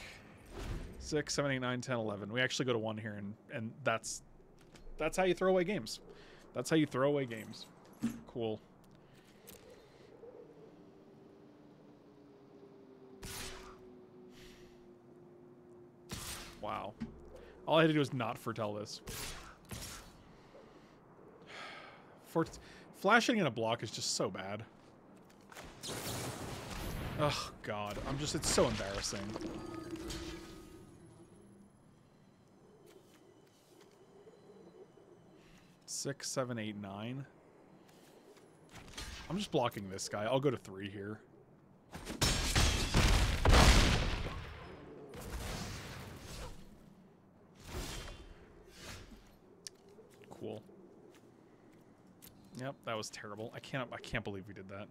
Six, seven, eight, nine, ten, eleven. We actually go to one here and and that's that's how you throw away games. That's how you throw away games. Cool. Wow. All I had to do was not foretell this. For flashing in a block is just so bad. Oh god, I'm just it's so embarrassing. Six, seven, eight, nine. I'm just blocking this guy. I'll go to three here. Cool. Yep, that was terrible. I can't I can't believe we did that.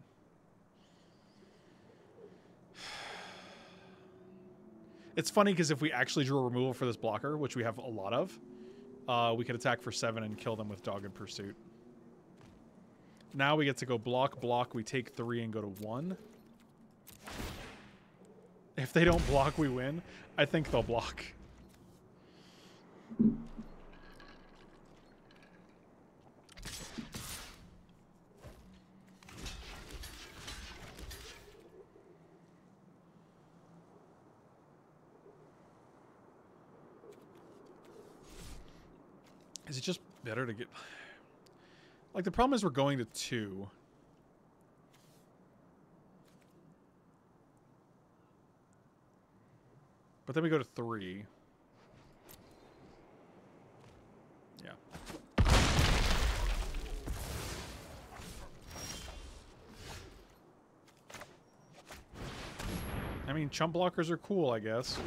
It's funny because if we actually drew a removal for this blocker, which we have a lot of, uh, we could attack for seven and kill them with Dogged Pursuit. Now we get to go block, block. We take three and go to one. If they don't block, we win. I think they'll block. Is it just better to get... Like, the problem is we're going to two. But then we go to three. Yeah. I mean, chump blockers are cool, I guess.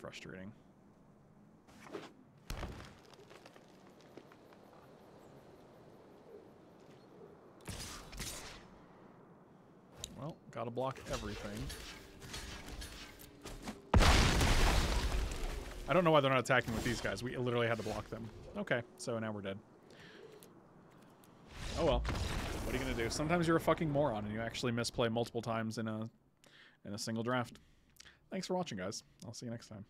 Frustrating. Well, gotta block everything. I don't know why they're not attacking with these guys. We literally had to block them. Okay, so now we're dead. Oh well. What are you gonna do? Sometimes you're a fucking moron and you actually misplay multiple times in a in a single draft. Thanks for watching, guys. I'll see you next time.